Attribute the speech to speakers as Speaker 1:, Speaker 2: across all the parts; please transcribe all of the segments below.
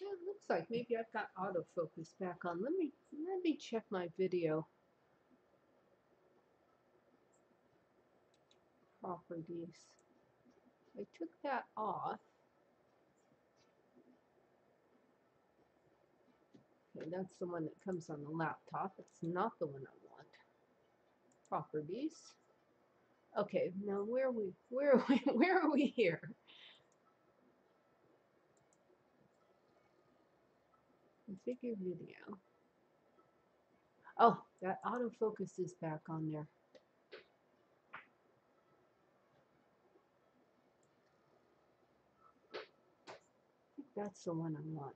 Speaker 1: It looks like maybe I've got autofocus back on. Let me let me check my video. Properties. I took that off. Okay, that's the one that comes on the laptop. It's not the one I want. Properties. Okay, now where are we? Where are we? Where are we here? Configure video. Oh, that autofocus is back on there. That's the one I want.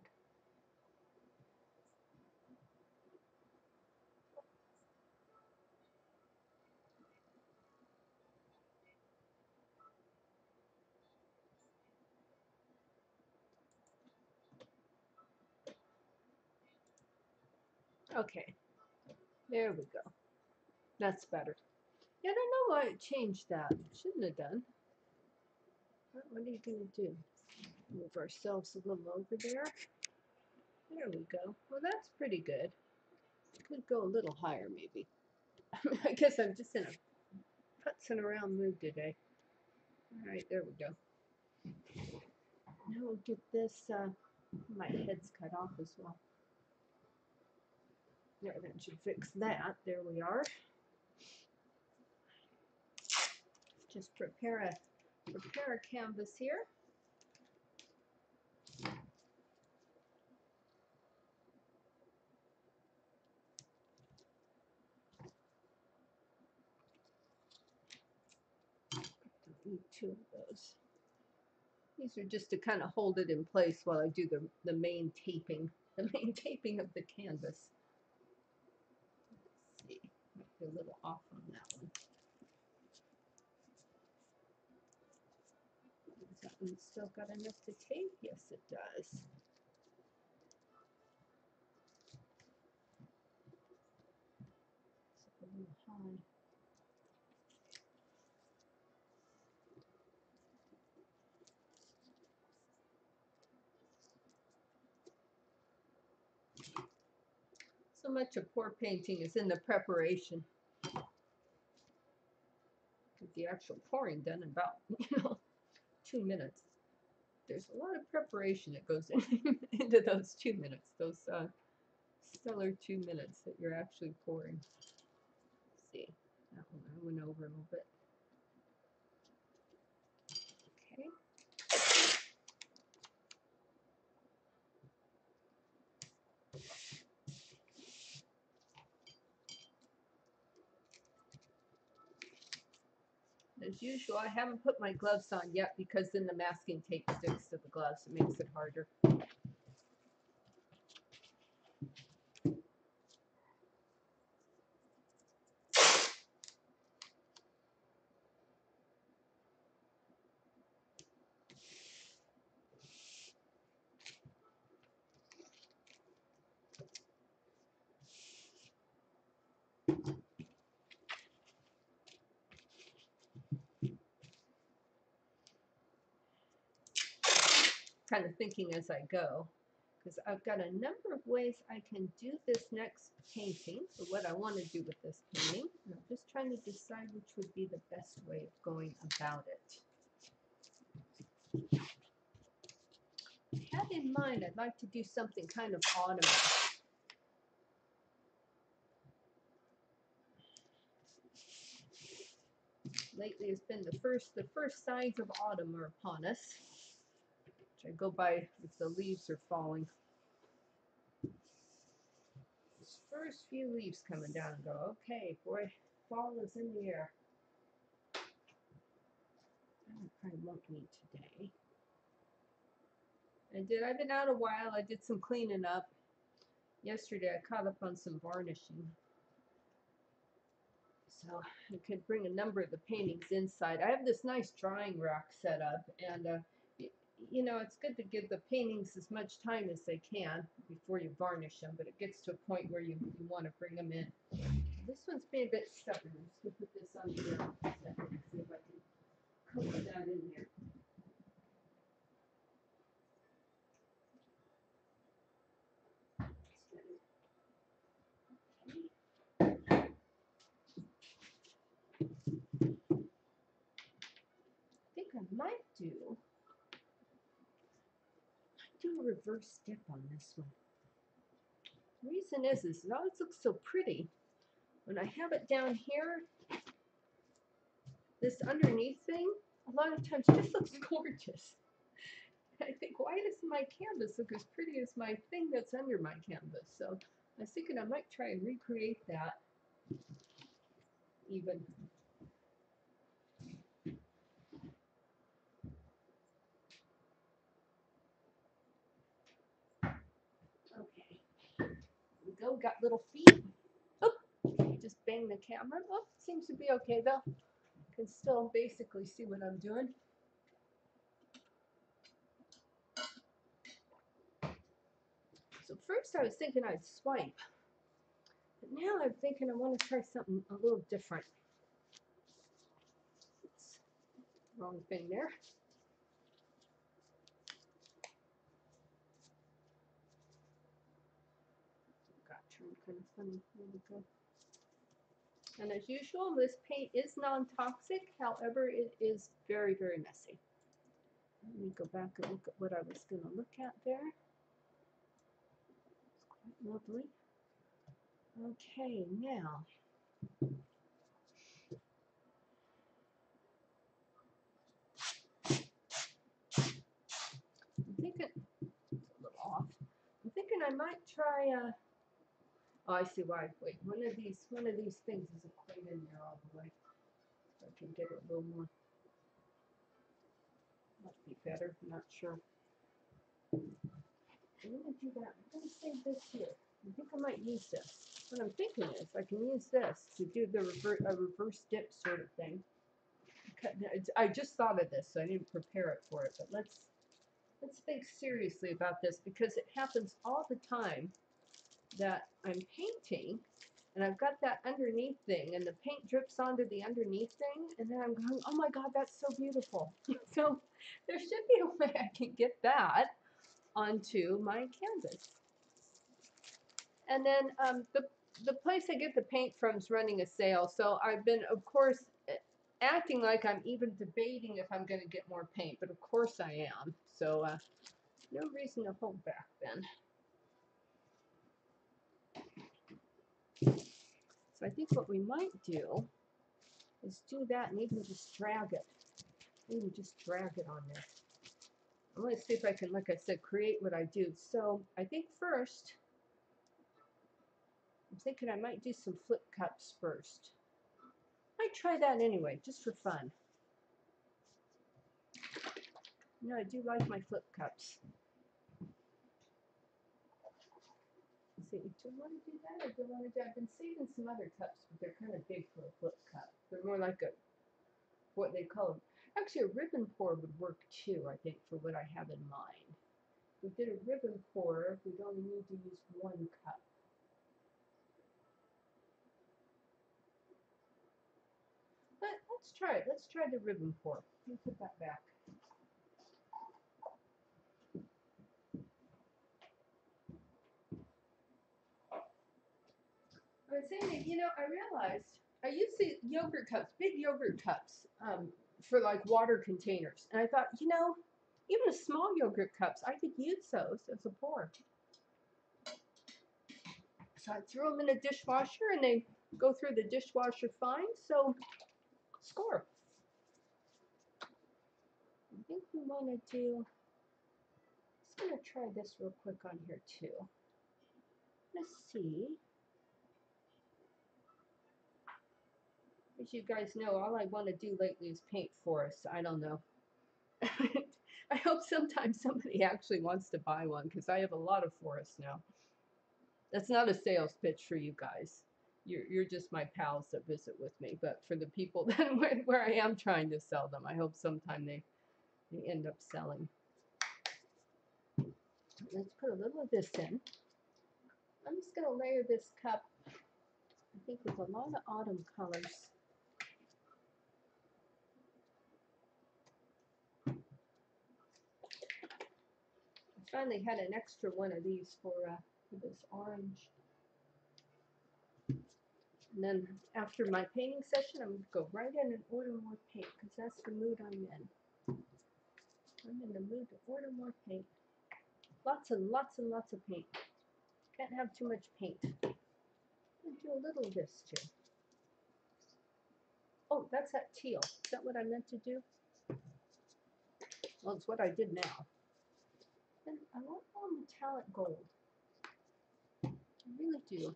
Speaker 1: Okay, there we go. That's better. Yeah, I don't know why it changed that. Shouldn't have done. What what are you going to do? Move ourselves a little over there. There we go. Well, that's pretty good. Could go a little higher, maybe. I guess I'm just in a putzing around mood today. All right, there we go. Now we'll get this, uh, my head's cut off as well. There, that should fix that. There we are. Just prepare a prepare a canvas here. Don't need two of those. These are just to kind of hold it in place while I do the, the main taping, the main taping of the canvas. Let's see, a little off on that one. Has that one still got enough to tape? Yes, it does. It's a little high. Much of pour painting is in the preparation. Get the actual pouring done in about, you know, two minutes. There's a lot of preparation that goes in, into those two minutes, those uh, stellar two minutes that you're actually pouring. Let's see, that one I went over a little bit. Okay. As usual, I haven't put my gloves on yet because then the masking tape sticks to the gloves. It makes it harder. Thinking as I go because I've got a number of ways I can do this next painting for what I want to do with this painting. And I'm just trying to decide which would be the best way of going about it. I had in mind I'd like to do something kind of autumn. Lately it's been the first the first signs of autumn are upon us. I go by if the leaves are falling. Those first few leaves coming down and go, okay, boy, fall is in the air. I probably won't need today. I did, I've been out a while. I did some cleaning up. Yesterday I caught up on some varnishing. So I could bring a number of the paintings inside. I have this nice drying rack set up and uh, you know, it's good to give the paintings as much time as they can before you varnish them, but it gets to a point where you, you want to bring them in. This one's being a bit stubborn. I'm just going to put this on here and see if I can color that in there. I think I might do do a reverse dip on this one. Reason is, is it always looks so pretty. When I have it down here, this underneath thing, a lot of times just looks gorgeous. I think, why does my canvas look as pretty as my thing that's under my canvas? So I was thinking I might try and recreate that even. Okay. Here we go, got little feet. Oh, just bang the camera. Oh, seems to be okay though. Can still basically see what I'm doing. So first I was thinking I'd swipe. But now I'm thinking I want to try something a little different. Oops, wrong thing there. Got turned kind of funny. There we go. And as usual, this paint is non-toxic. However, it is very, very messy. Let me go back and look at what I was going to look at there. It's quite lovely. Okay, now. I'm thinking, it's a little off. I'm thinking I might try, uh, oh, I see why. Wait, one of these, one of these things isn't quite in there all the way. So I can get it a little more. Might be better, I'm not sure. I'm gonna do that. I'm gonna save this here. I think I might use this. What I'm thinking is I can use this to do the rever a reverse dip sort of thing. I just thought of this, so I didn't prepare it for it. But let's let's think seriously about this because it happens all the time that I'm painting and I've got that underneath thing and the paint drips onto the underneath thing and then I'm going, oh my god, that's so beautiful. so there should be a way I can get that onto my canvas. And then um, the the place I get the paint from is running a sale, so I've been, of course, acting like I'm even debating if I'm going to get more paint, but of course I am. So uh, no reason to hold back then. So I think what we might do is do that and even just drag it. Even just drag it on there. I'm going to see if I can, like I said, create what I do. So I think first, I'm thinking I might do some flip cups first. Might try that anyway, just for fun. You know, I do like my flip cups. See, do I want to do that or do I want to do? I've been saving some other cups, but they're kind of big for a flip cup. They're more like a what they call them. actually a ribbon pour would work too. I think for what I have in mind. If we did a ribbon pour, we'd only need to use one cup. But let's try it. Let's try the ribbon pour. Let me put that back. You know, I realized I used to yogurt cups, big yogurt cups, um, for like water containers. And I thought, you know, even small yogurt cups, I could use those as a pour. So I threw them in a dishwasher and they go through the dishwasher fine. So score. I think we want to do, I'm going to try this real quick on here too. Let's see. As you guys know, all I want to do lately is paint forests. I don't know. I hope sometime somebody actually wants to buy one because I have a lot of forests now. That's not a sales pitch for you guys. You're, you're just my pals that visit with me. But for the people that where, where I am trying to sell them, I hope sometime they, they end up selling. Let's put a little of this in. I'm just going to layer this cup, I think, with a lot of autumn colors. Finally had an extra one of these for, uh, for this orange. And then after my painting session, I'm going to go right in and order more paint because that's the mood I'm in. I'm in the mood to order more paint. Lots and lots and lots of paint. Can't have too much paint. And do a little of this too. Oh, that's that teal. Is that what I meant to do? Well, it's what I did now. I want all metallic gold. I really do.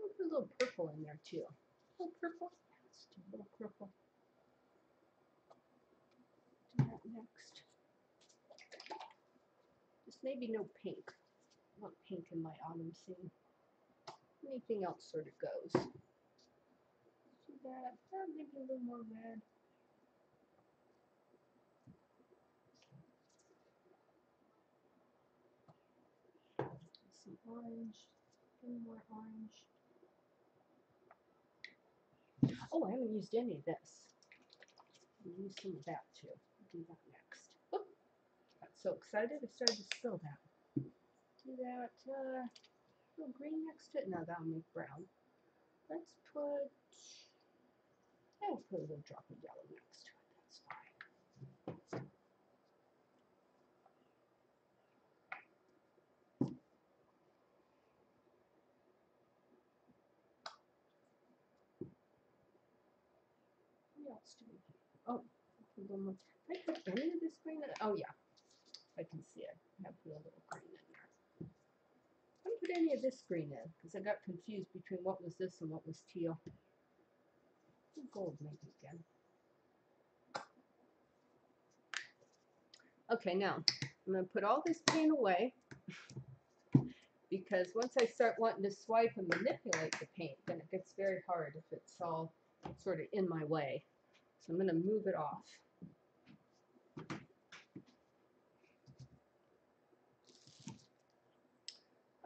Speaker 1: I'll put a little purple in there too. A little purple. Let's a little purple. Do that next. Just maybe no pink. I want pink in my autumn scene. Anything else sort of goes. Do that. Maybe a little more red. Some orange. Little more orange. Oh, I haven't used any of this. I'll use some of that too. Do that next. Oop, got so excited I started to spill that. Do that. Uh, little green next to it. No, that'll make brown. Let's put. I'll put a little drop of yellow next to it. That's fine. What else do we do? Oh, I put any of this green in? Oh yeah, I can see it. I have a little green in there. I didn't put any of this green in because I got confused between what was this and what was teal. Gold maybe again. Okay, now I'm going to put all this paint away because once I start wanting to swipe and manipulate the paint, then it gets very hard if it's all sort of in my way. So I'm going to move it off.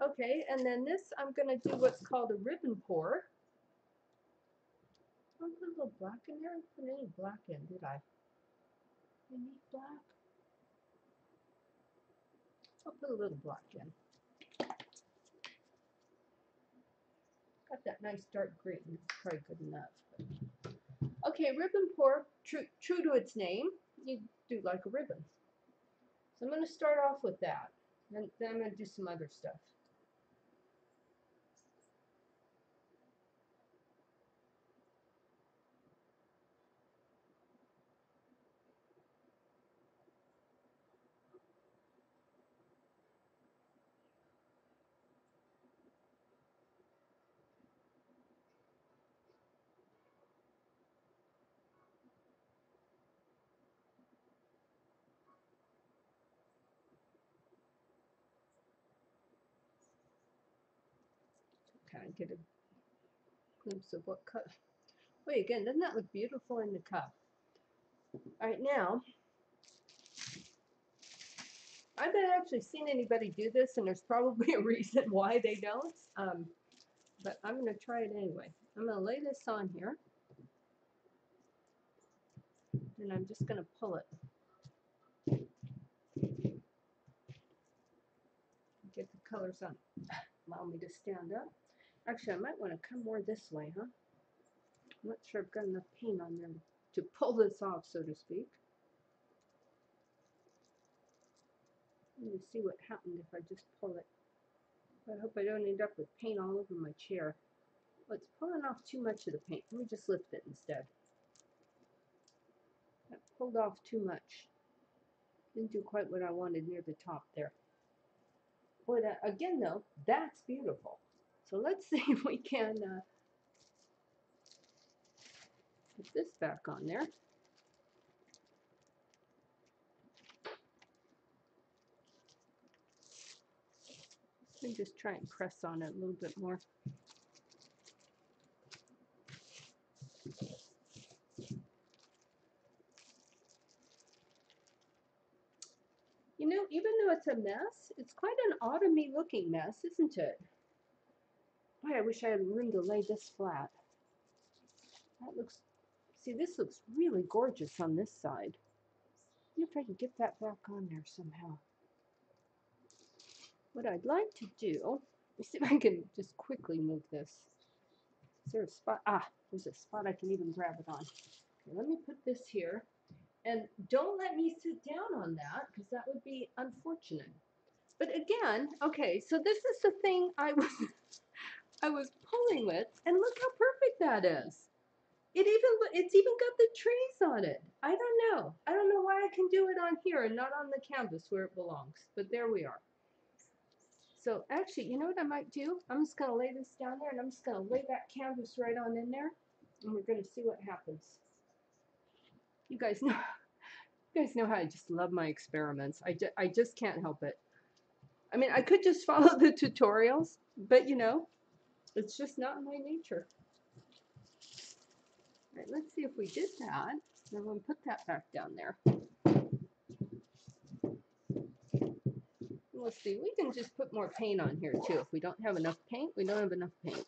Speaker 1: Okay, and then this, I'm going to do what's called a ribbon pour. I put a little black in there. I didn't put any black in, did I? I need black. I'll put a little black in. Got that nice dark green. That's probably good enough. Okay, ribbon pour, true, true to its name, you do like a ribbon. So I'm going to start off with that. And then I'm going to do some other stuff. Of get a glimpse of what cut. Wait, again, doesn't that look beautiful in the cup? All right, now, I haven't actually seen anybody do this, and there's probably a reason why they don't. Um, but I'm going to try it anyway. I'm going to lay this on here. And I'm just going to pull it. Get the colors on. Allow me to stand up. Actually, I might want to come more this way, huh? I'm not sure I've got enough paint on there to pull this off, so to speak. Let me see what happened if I just pull it. I hope I don't end up with paint all over my chair. Oh, it's pulling off too much of the paint. Let me just lift it instead. That pulled off too much. Didn't do quite what I wanted near the top there. But that, again though, that's beautiful. So let's see if we can uh, put this back on there. Let me just try and press on it a little bit more. You know, even though it's a mess, it's quite an autumny looking mess, isn't it? Boy, I wish I had room to lay this flat. That looks, see, this looks really gorgeous on this side. See if I can get that back on there somehow. What I'd like to do, let see if I can just quickly move this. Is there a spot? Ah, there's a spot I can even grab it on. Okay, let me put this here. And don't let me sit down on that because that would be unfortunate. But again, okay, so this is the thing I was I was pulling with, and look how perfect that is. It even it's even got the trees on it. I don't know. I don't know why I can do it on here and not on the canvas where it belongs. But there we are. So actually, you know what I might do? I'm just going to lay this down there and I'm just going to lay that canvas right on in there and we're going to see what happens. You guys know you guys know how I just love my experiments. I, ju I just can't help it. I mean, I could just follow the tutorials, but you know, it's just not my nature. All right, let's see if we did that. Then we'll put that back down there. Let's see, we can just put more paint on here too. If we don't have enough paint, we don't have enough paint.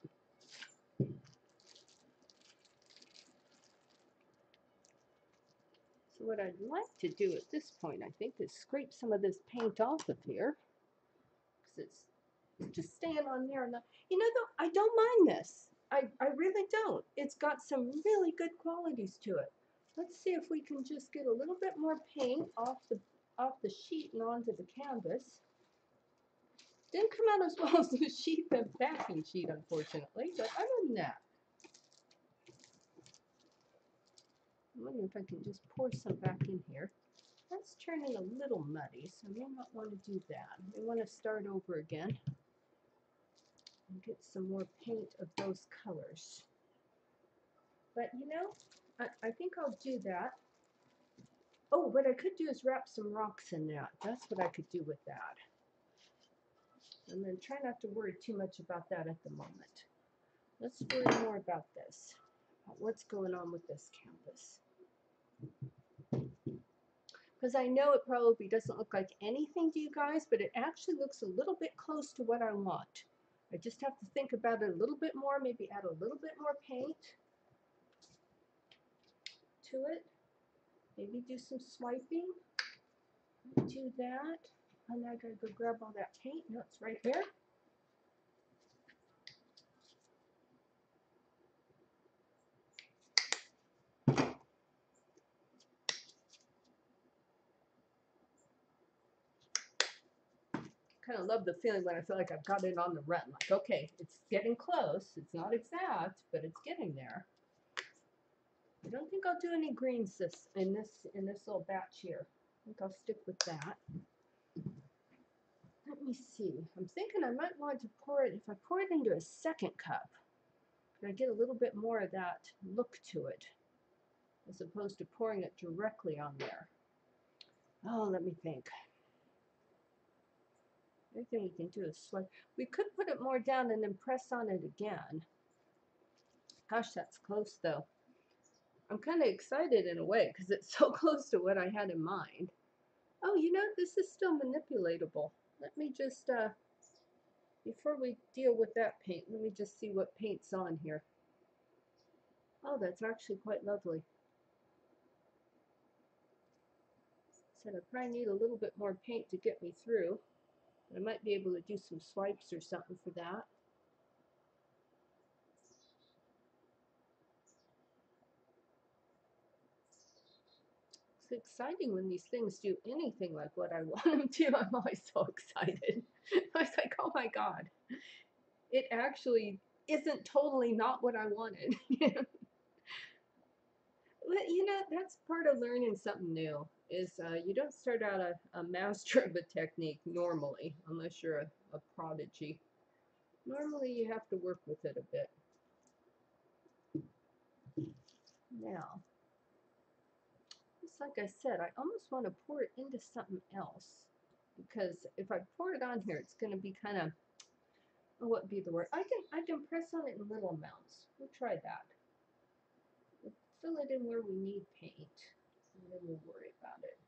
Speaker 1: So what I'd like to do at this point, I think, is scrape some of this paint off of here. Because it's just staying on there. You know, though, I don't mind this. I, I really don't. It's got some really good qualities to it. Let's see if we can just get a little bit more paint off the off the sheet and onto the canvas. Didn't come out as well as the sheet, the backing sheet, unfortunately, but other than that. I wonder if I can just pour some back in here. That's turning a little muddy, so I may not want to do that. I want to start over again and get some more paint of those colors. But you know, I, I think I'll do that. Oh, what I could do is wrap some rocks in that. That's what I could do with that. And then try not to worry too much about that at the moment. Let's worry more about this, about what's going on with this canvas. Because I know it probably doesn't look like anything to you guys, but it actually looks a little bit close to what I want. I just have to think about it a little bit more, maybe add a little bit more paint to it. Maybe do some swiping. Do that. And I gotta go grab all that paint. No, it's right here. Kind of love the feeling when I feel like I've got it on the run. Like, okay, it's getting close. It's not exact, but it's getting there. I don't think I'll do any greens this in this in this little batch here. I think I'll stick with that. Let me see. I'm thinking I might want to pour it, if I pour it into a second cup, I get a little bit more of that look to it, as opposed to pouring it directly on there. Oh, let me think. Everything we can do is. We could put it more down and then press on it again. Gosh, that's close though. I'm kind of excited in a way because it's so close to what I had in mind. Oh, you know, this is still manipulatable. Let me just, uh, before we deal with that paint, let me just see what paint's on here. Oh, that's actually quite lovely. Said I probably need a little bit more paint to get me through. I might be able to do some swipes or something for that. It's exciting when these things do anything like what I want them to. I'm always so excited. I was like, oh my God. It actually isn't totally not what I wanted. You know, that's part of learning something new is uh, you don't start out a, a, master of a technique normally, unless you're a, a prodigy. Normally you have to work with it a bit. Now, just like I said, I almost want to pour it into something else. Because if I pour it on here, it's going to be kind of, oh, what be the word? I can, I can press on it in little amounts. We'll try that. We'll fill it in where we need paint and then we'll worry about it.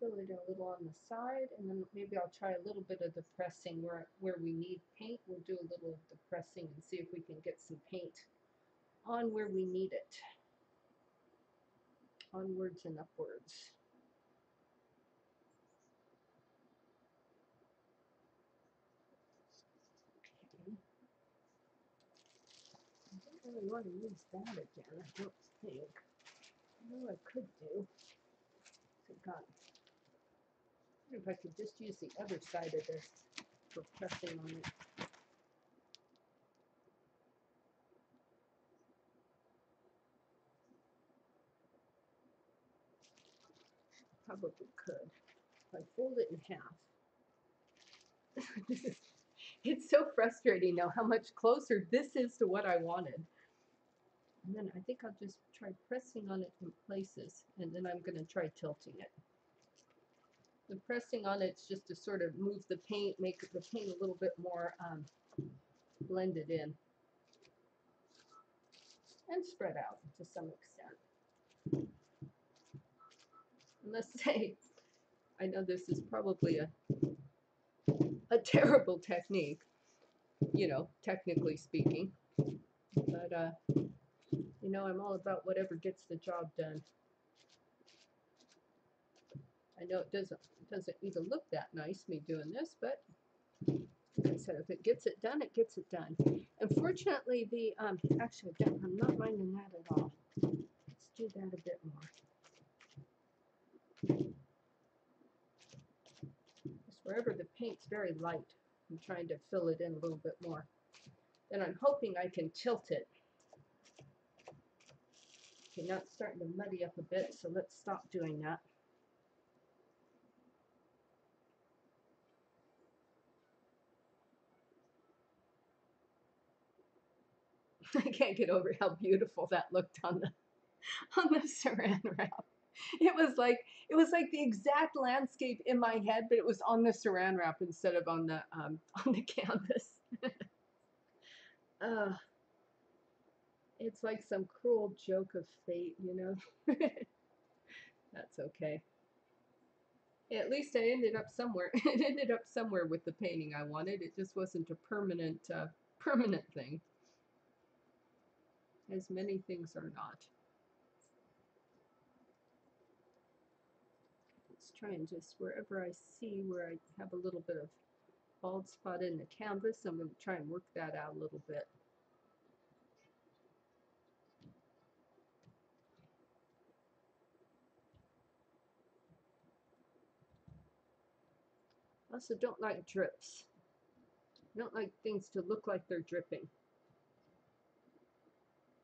Speaker 1: Fill it a little on the side, and then maybe I'll try a little bit of the pressing where, where we need paint. We'll do a little of the pressing and see if we can get some paint on where we need it. Onwards and upwards. Okay. I don't really want to use that again, I don't think. Know what I could do? I got, I wonder if I could just use the other side of this for pressing on it. Probably could. If I fold it in half. It's so frustrating now how much closer this is to what I wanted. And then I think I'll just try pressing on it in places and then I'm gonna try tilting it. The pressing on it's just to sort of move the paint, make the paint a little bit more um, blended in. And spread out to some extent. And let's say, I know this is probably a a terrible technique, you know, technically speaking. But uh, you know, I'm all about whatever gets the job done. I know it doesn't it doesn't even look that nice me doing this, but I said, if it gets it done, it gets it done. Unfortunately, the um, actually, I'm not minding that at all. Let's do that a bit more. Just wherever the paint's very light, I'm trying to fill it in a little bit more. Then I'm hoping I can tilt it. Okay, now it's starting to muddy up a bit, so let's stop doing that. I can't get over how beautiful that looked on the on the saran wrap. It was like it was like the exact landscape in my head, but it was on the saran wrap instead of on the um, on the canvas. uh, it's like some cruel joke of fate, you know. That's okay. At least I ended up somewhere. It ended up somewhere with the painting I wanted. It just wasn't a permanent uh, permanent thing as many things are not. Let's try and just wherever I see where I have a little bit of bald spot in the canvas, I'm going to try and work that out a little bit. Also don't like drips. Don't like things to look like they're dripping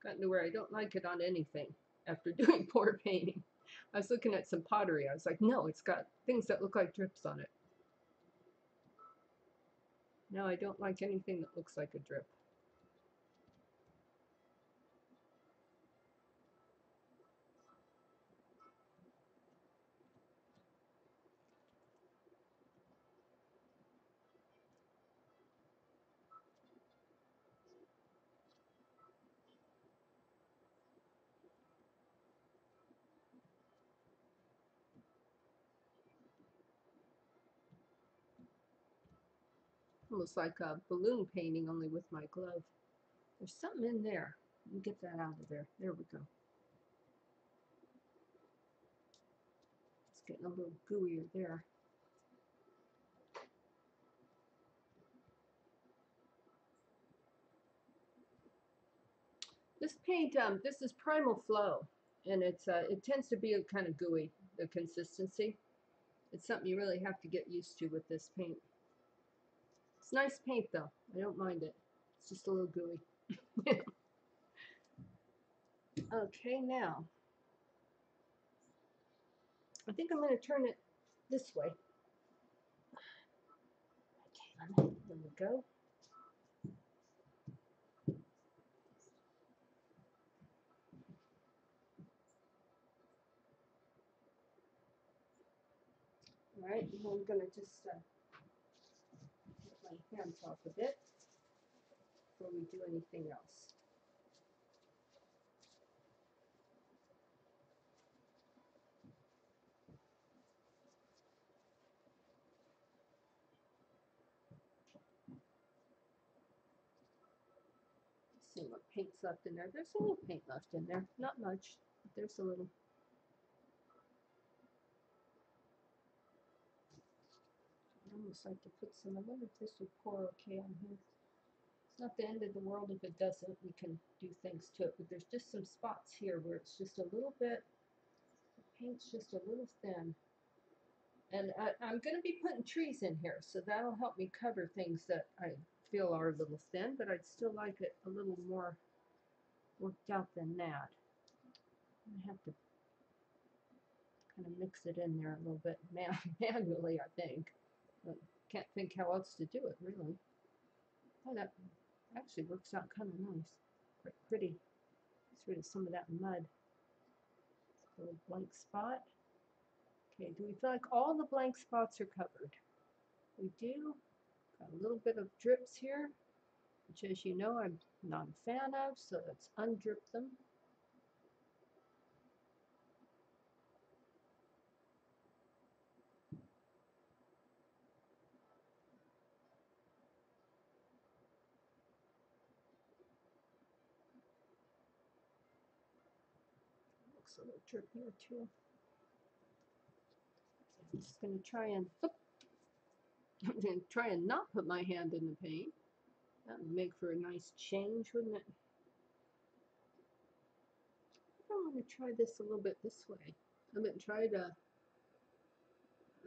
Speaker 1: gotten to where I don't like it on anything after doing pour painting. I was looking at some pottery. I was like, no, it's got things that look like drips on it. No, I don't like anything that looks like a drip. Almost like a balloon painting, only with my glove. There's something in there. Let me get that out of there. There we go. It's getting a little gooier there. This paint, um, this is Primal Flow, and it's uh, it tends to be a kind of gooey, the consistency. It's something you really have to get used to with this paint. It's nice paint though. I don't mind it. It's just a little gooey. okay, now. I think I'm going to turn it this way. Okay, there we go. All right, and I'm going to just uh, my hands off a bit before we do anything else. see what paint's left in there. There's a little paint left in there. Not much, but there's a little. I'd like to put some, I wonder if this would pour okay on here. It's not the end of the world if it doesn't. We can do things to it, but there's just some spots here where it's just a little bit the paint's just a little thin. And I, I'm going to be putting trees in here, so that'll help me cover things that I feel are a little thin, but I'd still like it a little more worked out than that. I have to kind of mix it in there a little bit man manually, I think. But can't think how else to do it, really. Oh, that actually works out kind of nice. Quite pretty. Gets rid of some of that mud. Little blank spot. Okay, do we feel like all the blank spots are covered? We do. Got a little bit of drips here, which as you know I'm not a fan of, so let's undrip them. Little too. I'm just going to try and I'm going to try and not put my hand in the paint. That would make for a nice change, wouldn't it? I want to try this a little bit this way. I'm going to try to.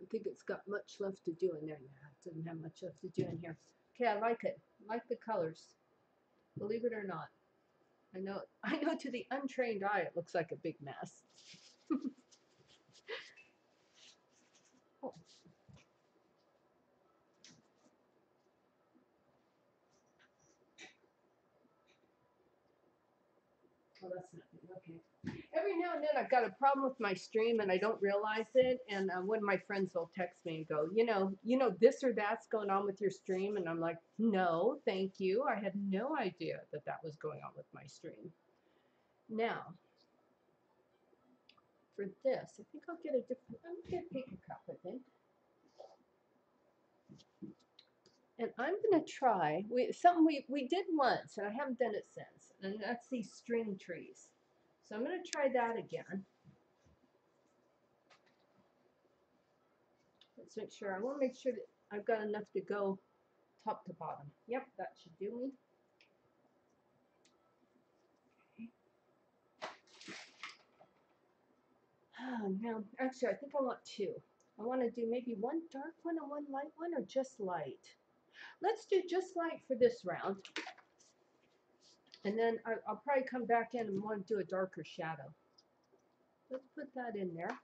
Speaker 1: I think it's got much left to do in there. Nah, it doesn't have much left to do in here. Okay, I like it. I like the colors. Believe it or not. I know I know to the untrained eye it looks like a big mess. oh. Oh, that's not. Every now and then I've got a problem with my stream and I don't realize it. And uh, one of my friends will text me and go, you know, you know, this or that's going on with your stream. And I'm like, no, thank you. I had no idea that that was going on with my stream. Now, for this, I think I'll get a different, I'm going to get a paper cup, I think. And I'm going to try, we, something we, we did once, and I haven't done it since, and that's these string trees. So I'm going to try that again. Let's make sure, I want to make sure that I've got enough to go top to bottom. Yep, that should do me. Ah, oh, now, actually, I think I want two. I want to do maybe one dark one and one light one, or just light. Let's do just light for this round. And then I, will probably come back in and want to do a darker shadow. Let's put that in there.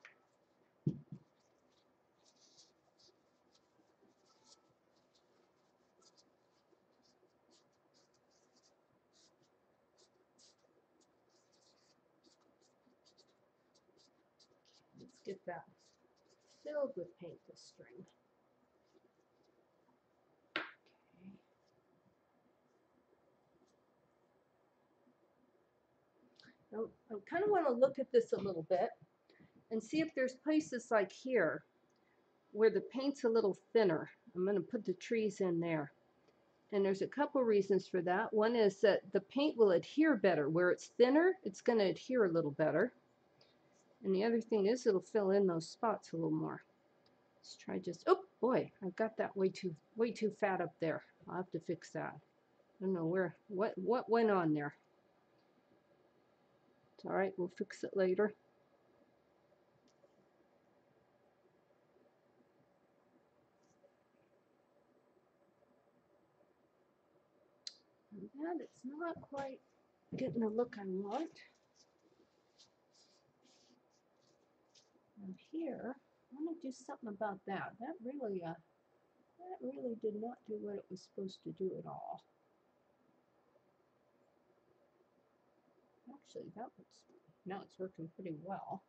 Speaker 1: Let's get that filled with paint this string. I kind of want to look at this a little bit and see if there's places like here where the paint's a little thinner. I'm going to put the trees in there. And there's a couple reasons for that. One is that the paint will adhere better. Where it's thinner, it's going to adhere a little better. And the other thing is it'll fill in those spots a little more. Let's try just, oh boy, I've got that way too, way too fat up there. I'll have to fix that. I don't know where, what, what went on there. It's alright, we'll fix it later. And that it's not quite getting the look I want. And here, I want to do something about that. That really, uh, that really did not do what it was supposed to do at all. Actually that looks now it's working pretty well.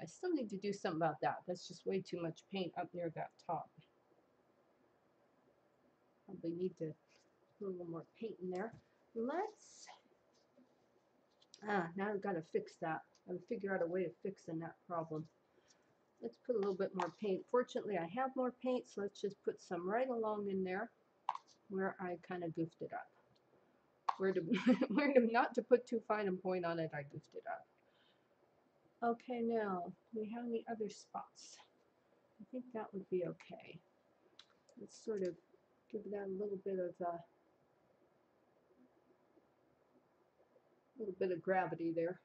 Speaker 1: I still need to do something about that. That's just way too much paint up near that top. Probably need to put a little more paint in there. Let's ah now I've got to fix that. I'll figure out a way of fixing that problem. Let's put a little bit more paint. Fortunately I have more paint so let's just put some right along in there where I kind of goofed it up where to where to not to put too fine a point on it, I goofed it up. Okay, now, we have any other spots? I think that would be okay. Let's sort of give that a little bit of a uh, little bit of gravity there.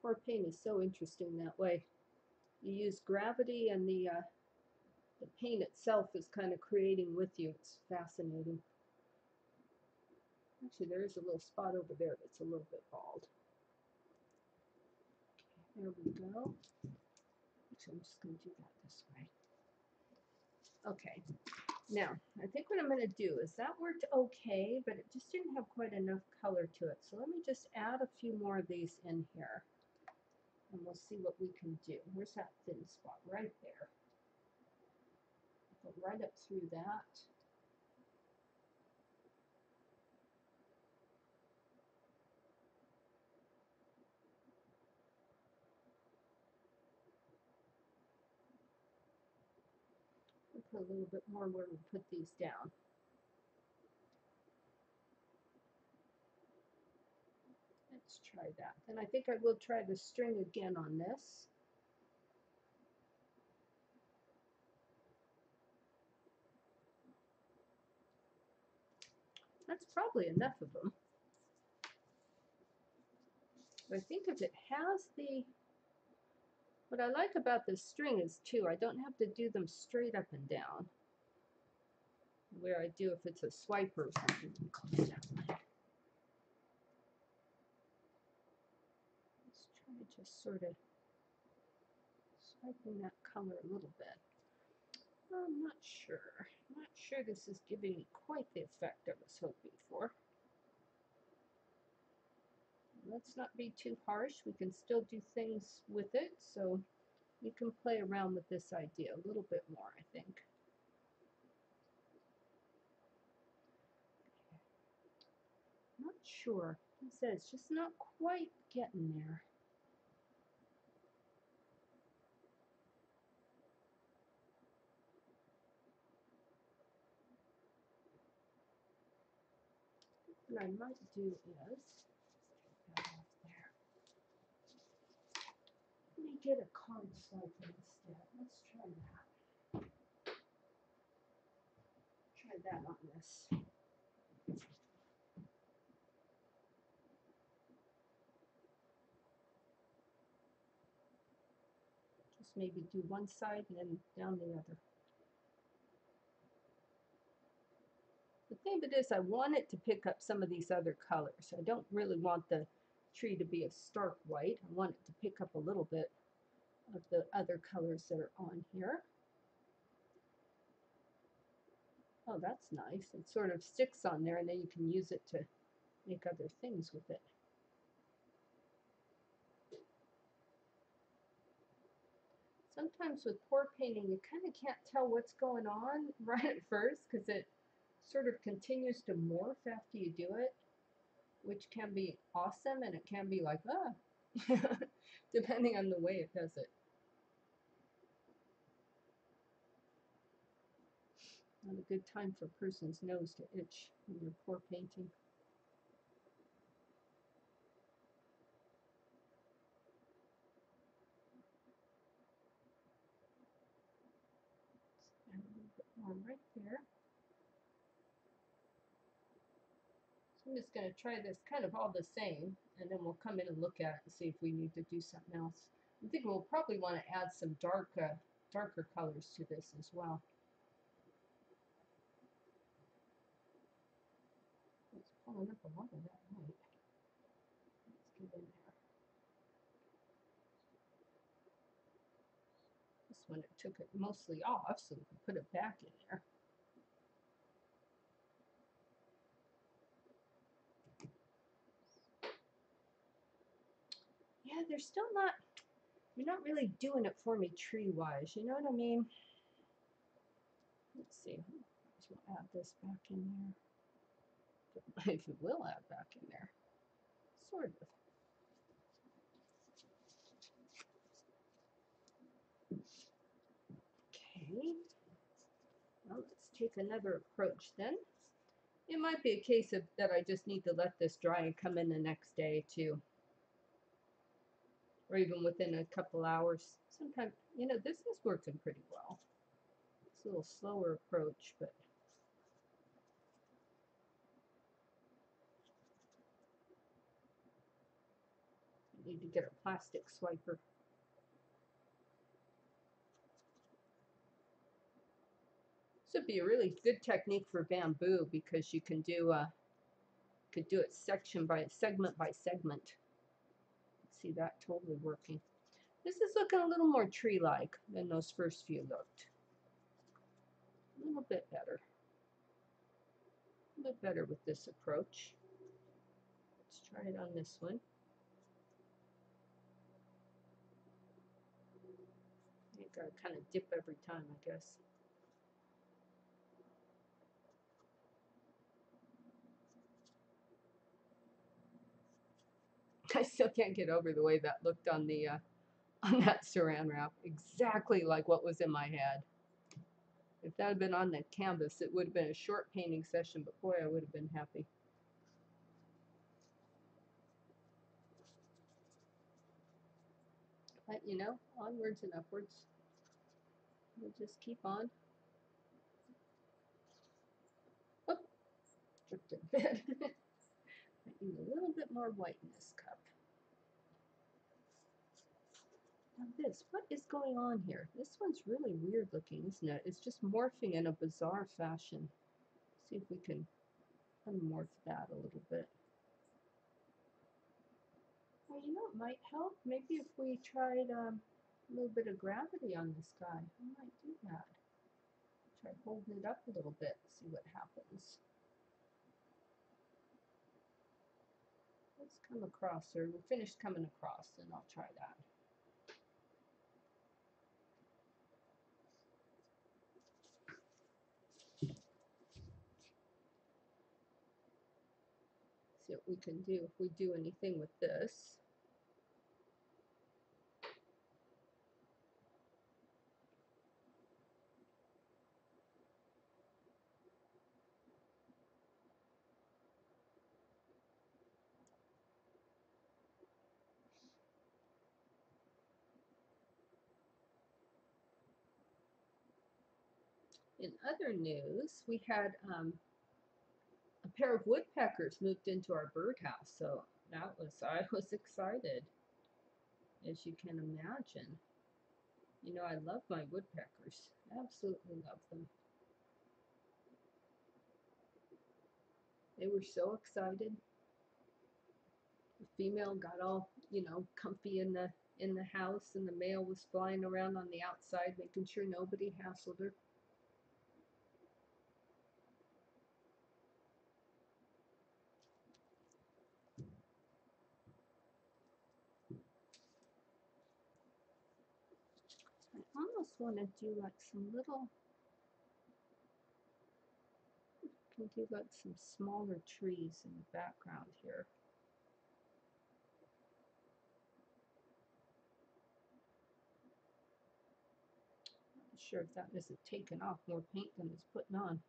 Speaker 1: Pour paint is so interesting that way. You use gravity and the uh, the paint itself is kind of creating with you. It's fascinating. Actually, there is a little spot over there that's a little bit bald. There we go. Actually, I'm just going to do that this way. Okay. Now, I think what I'm going to do is that worked okay, but it just didn't have quite enough color to it. So let me just add a few more of these in here. And we'll see what we can do. Where's that thin spot? Right there. Go right up through that. put a little bit more where we put these down. Let's try that. And I think I will try the string again on this. That's probably enough of them. I think if it has the what I like about this string is too, I don't have to do them straight up and down. Where I do if it's a swiper or something. Let's try just sort of swiping that color a little bit. I'm not sure. I'm not sure this is giving me quite the effect I was hoping for. Let's not be too harsh. We can still do things with it, so you can play around with this idea a little bit more, I think. Not sure. Said, it's just not quite getting there. What I might do is get a card swiper instead. Let's try that. Try that on this. Just maybe do one side and then down the other. The thing of I want it to pick up some of these other colors. I don't really want the tree to be a stark white. I want it to pick up a little bit of the other colors that are on here. Oh, that's nice. It sort of sticks on there and then you can use it to make other things with it. Sometimes with pour painting, you kind of can't tell what's going on right at first because it sort of continues to morph after you do it, which can be awesome and it can be like, ah, depending on the way it does it. Not a good time for a person's nose to itch when you're pour painting. Right there. So I'm just going to try this kind of all the same, and then we'll come in and look at it and see if we need to do something else. I think we'll probably want to add some dark, uh, darker colors to this as well. pulling up a lot of that light. Let's get in there. This one, it took it mostly off, so we can put it back in there. Yeah, they're still not, you're not really doing it for me tree-wise, you know what I mean? Let's see, I'll add this back in there if you will add back in there. Sort of. Okay. Well, let's take another approach then. It might be a case of that I just need to let this dry and come in the next day too. Or even within a couple hours. Sometimes, you know, this is working pretty well. It's a little slower approach, but you need to get a plastic swiper. This would be a really good technique for bamboo because you can do a could do it section by segment by segment. See that totally working. This is looking a little more tree-like than those first few looked. A little bit better. A bit better with this approach. Let's try it on this one. I gotta kind of dip every time, I guess. I still can't get over the way that looked on the uh, on that saran wrap. Exactly like what was in my head. If that had been on the canvas, it would have been a short painting session, but boy, I would have been happy. But you know, onwards and upwards. We'll just keep on. Whoop, dripped a bit. Need a little bit more white in this cup. Now this, what is going on here? This one's really weird looking, isn't it? It's just morphing in a bizarre fashion. Let's See if we can unmorph that a little bit. Well, you know, it might help. Maybe if we tried um, a little bit of gravity on this guy, I might do that. Try holding it up a little bit, see what happens. Let's come across, or we're finished coming across, and I'll try that. See what we can do if we do anything with this. In other news, we had um, a pair of woodpeckers moved into our birdhouse, so that was I was excited, as you can imagine. You know, I love my woodpeckers. Absolutely love them. They were so excited. The female got all, you know, comfy in the in the house and the male was flying around on the outside making sure nobody hassled her. I almost want to do like some little, can do like some smaller trees in the background here. Not sure if that isn't taking off more paint than it's putting on.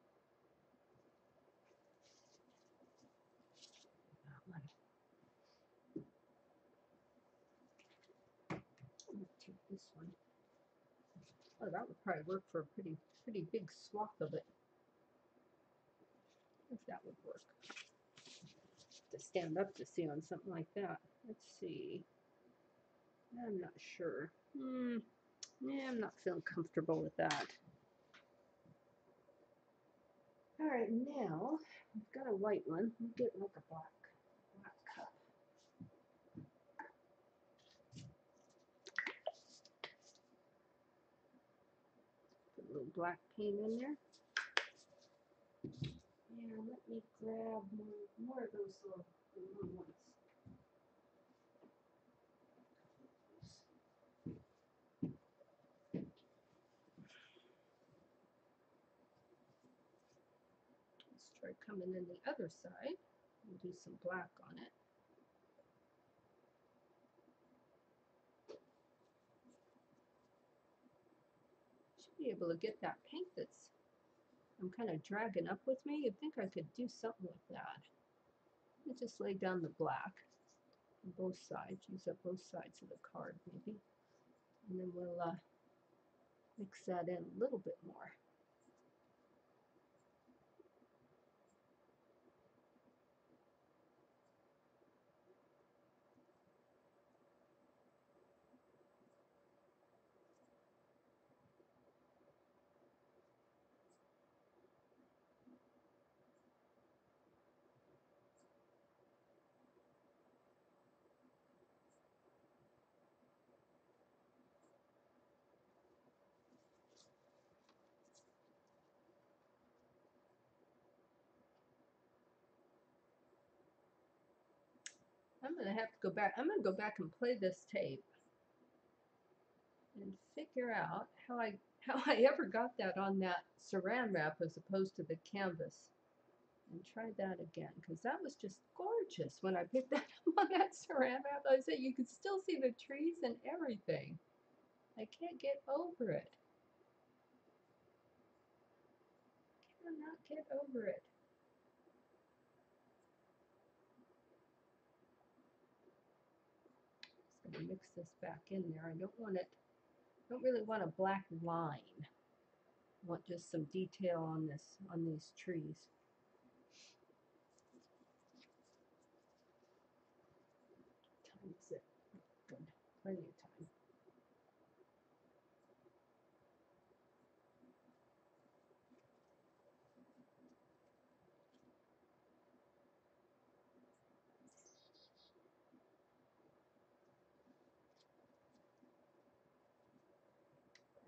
Speaker 1: That one. I'm gonna take this one. Oh, that would probably work for a pretty, pretty big swath of it. If that would work. To stand up to see on something like that. Let's see. I'm not sure. Hmm. Yeah, I'm not feeling comfortable with that. All right, now I've got a white one. We'll get like a black cup. Put a little black paint in there. Yeah, let me grab more, more of those little, little ones. Let's try coming in the other side and do some black on it. Be able to get that paint that's I'm kind of dragging up with me. You'd think I could do something with that. Let me just lay down the black on both sides. Use up both sides of the card maybe. And then we'll uh, mix that in a little bit more. I'm gonna have to go back. I'm gonna go back and play this tape and figure out how I how I ever got that on that saran wrap as opposed to the canvas. And try that again because that was just gorgeous when I picked that up on that saran wrap. I said you could still see the trees and everything. I can't get over it. Cannot get over it. Just gonna mix this back in there. I don't want it. I don't really want a black line. I want just some detail on this on these trees. It? Good. Plenty of time.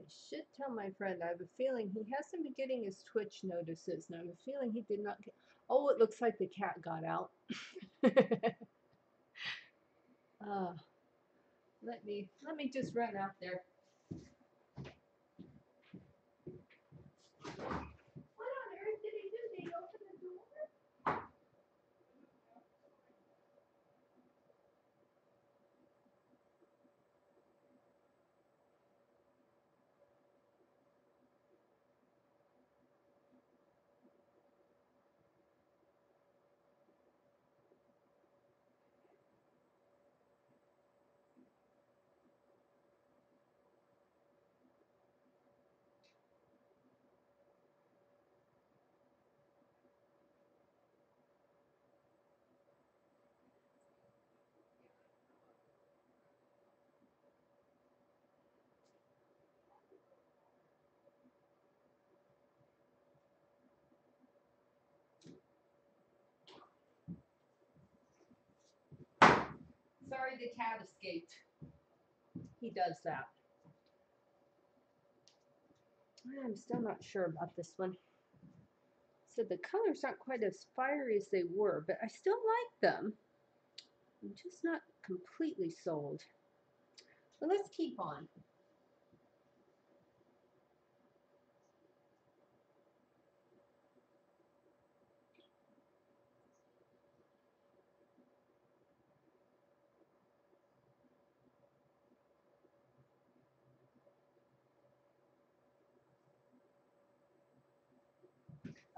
Speaker 1: I should tell my friend. I have a feeling he hasn't been getting his Twitch notices, and I have a feeling he did not get. Oh, it looks like the cat got out. uh, let me let me just run out there. Sorry, the cat escaped. He does that. I'm still not sure about this one. So the colors aren't quite as fiery as they were, but I still like them. I'm just not completely sold. But let's keep on.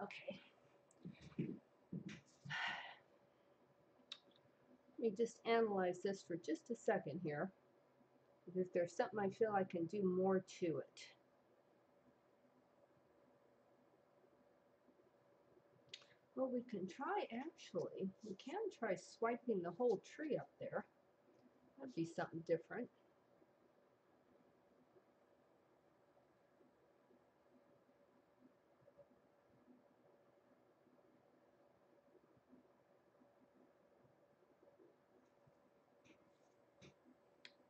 Speaker 1: Okay. Let me just analyze this for just a second here. If there's something I feel I can do more to it. Well, we can try actually, we can try swiping the whole tree up there. That'd be something different.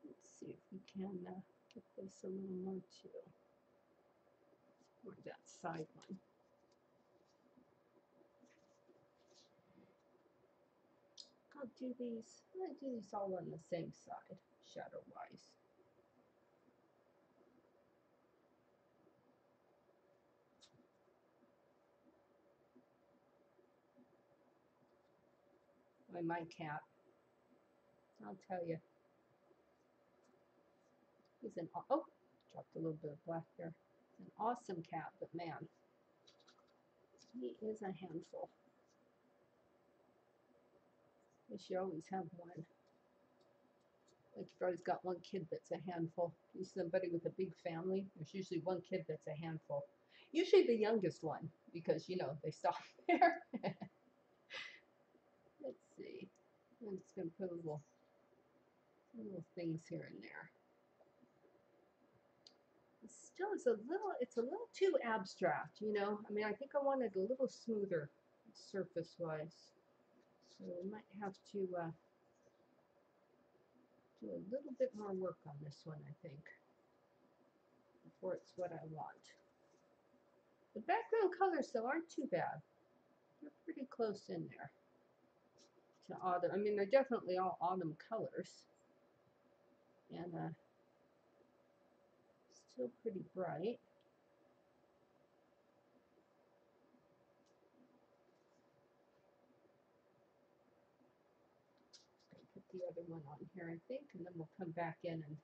Speaker 1: Let's see if we can uh, get this a little more too. Or that side one. I'll do these, I'll do these all on the same side, shadow wise. Why my cat, I'll tell you. He's an, oh, dropped a little bit of black there. He's an awesome cat, but man, he is a handful. You should always have one. Like you've always got one kid that's a handful. You somebody with a big family, there's usually one kid that's a handful. Usually the youngest one, because you know they stop there. Let's see. I'm just gonna put a little little things here and there. Still is a little it's a little too abstract, you know. I mean I think I wanted a little smoother surface wise. So we might have to uh, do a little bit more work on this one, I think, before it's what I want. The background colors, though, aren't too bad. They're pretty close in there. to autumn. I mean, they're definitely all autumn colors. And uh, still pretty bright. Put the other one on here, I think, and then we'll come back in and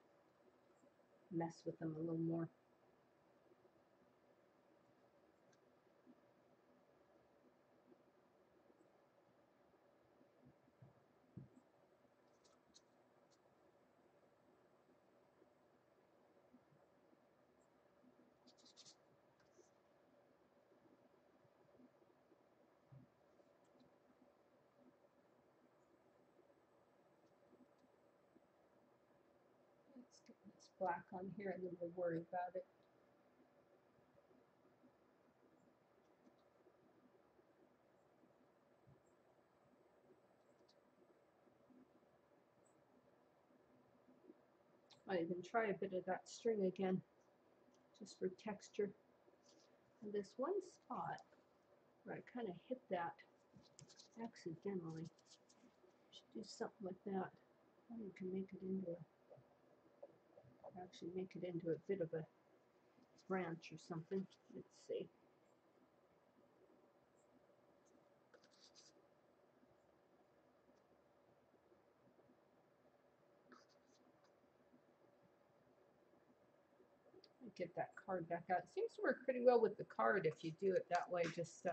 Speaker 1: mess with them a little more. Let's get this black on here and then we'll worry about it. I even try a bit of that string again, just for texture. And this one spot where I kind of hit that accidentally. Should do something with that. I can make it into a actually make it into a bit of a branch or something. Let's see. Get that card back out. It seems to work pretty well with the card if you do it that way. Just uh,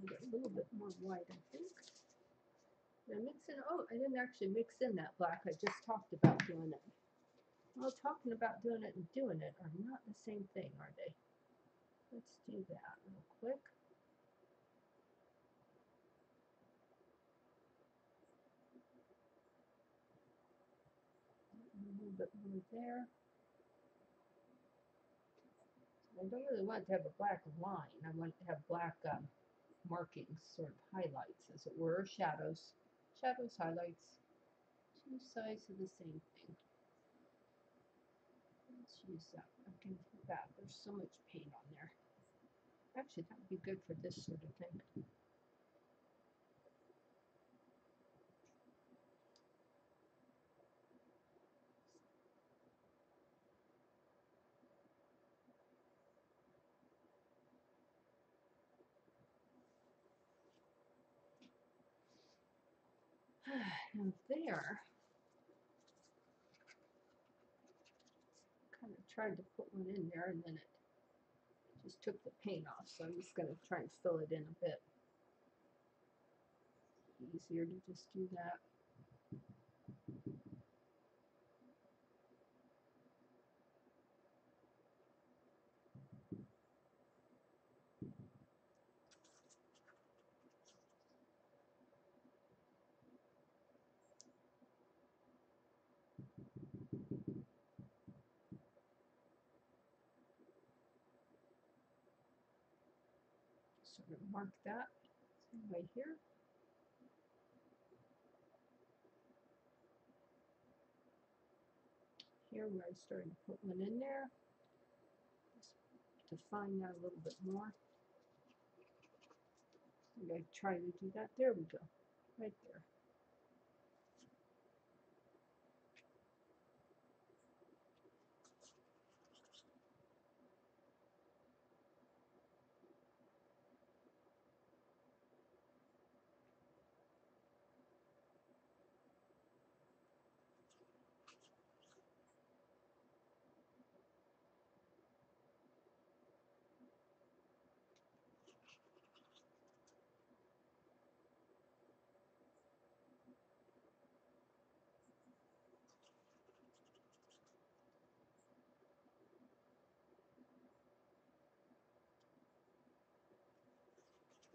Speaker 1: It a little bit more white, I think. I mix in? Oh, I didn't actually mix in that black. I just talked about doing it. Well, talking about doing it and doing it are not the same thing, are they? Let's do that real quick. A little bit more there. I don't really want to have a black line. I want to have black um, markings, sort of highlights, as it were, shadows. Shadows, highlights, two sides of the same thing. Let's use that again for that. There's so much paint on there. Actually, that would be good for this sort of thing. Now there, kind of tried to put one in there and then it just took the paint off. So I'm just going to try and fill it in a bit. Easier to just do that. sort of mark that right here. Here where I started to put one in there. Just define that a little bit more. I'm going to try to do that. There we go. Right there.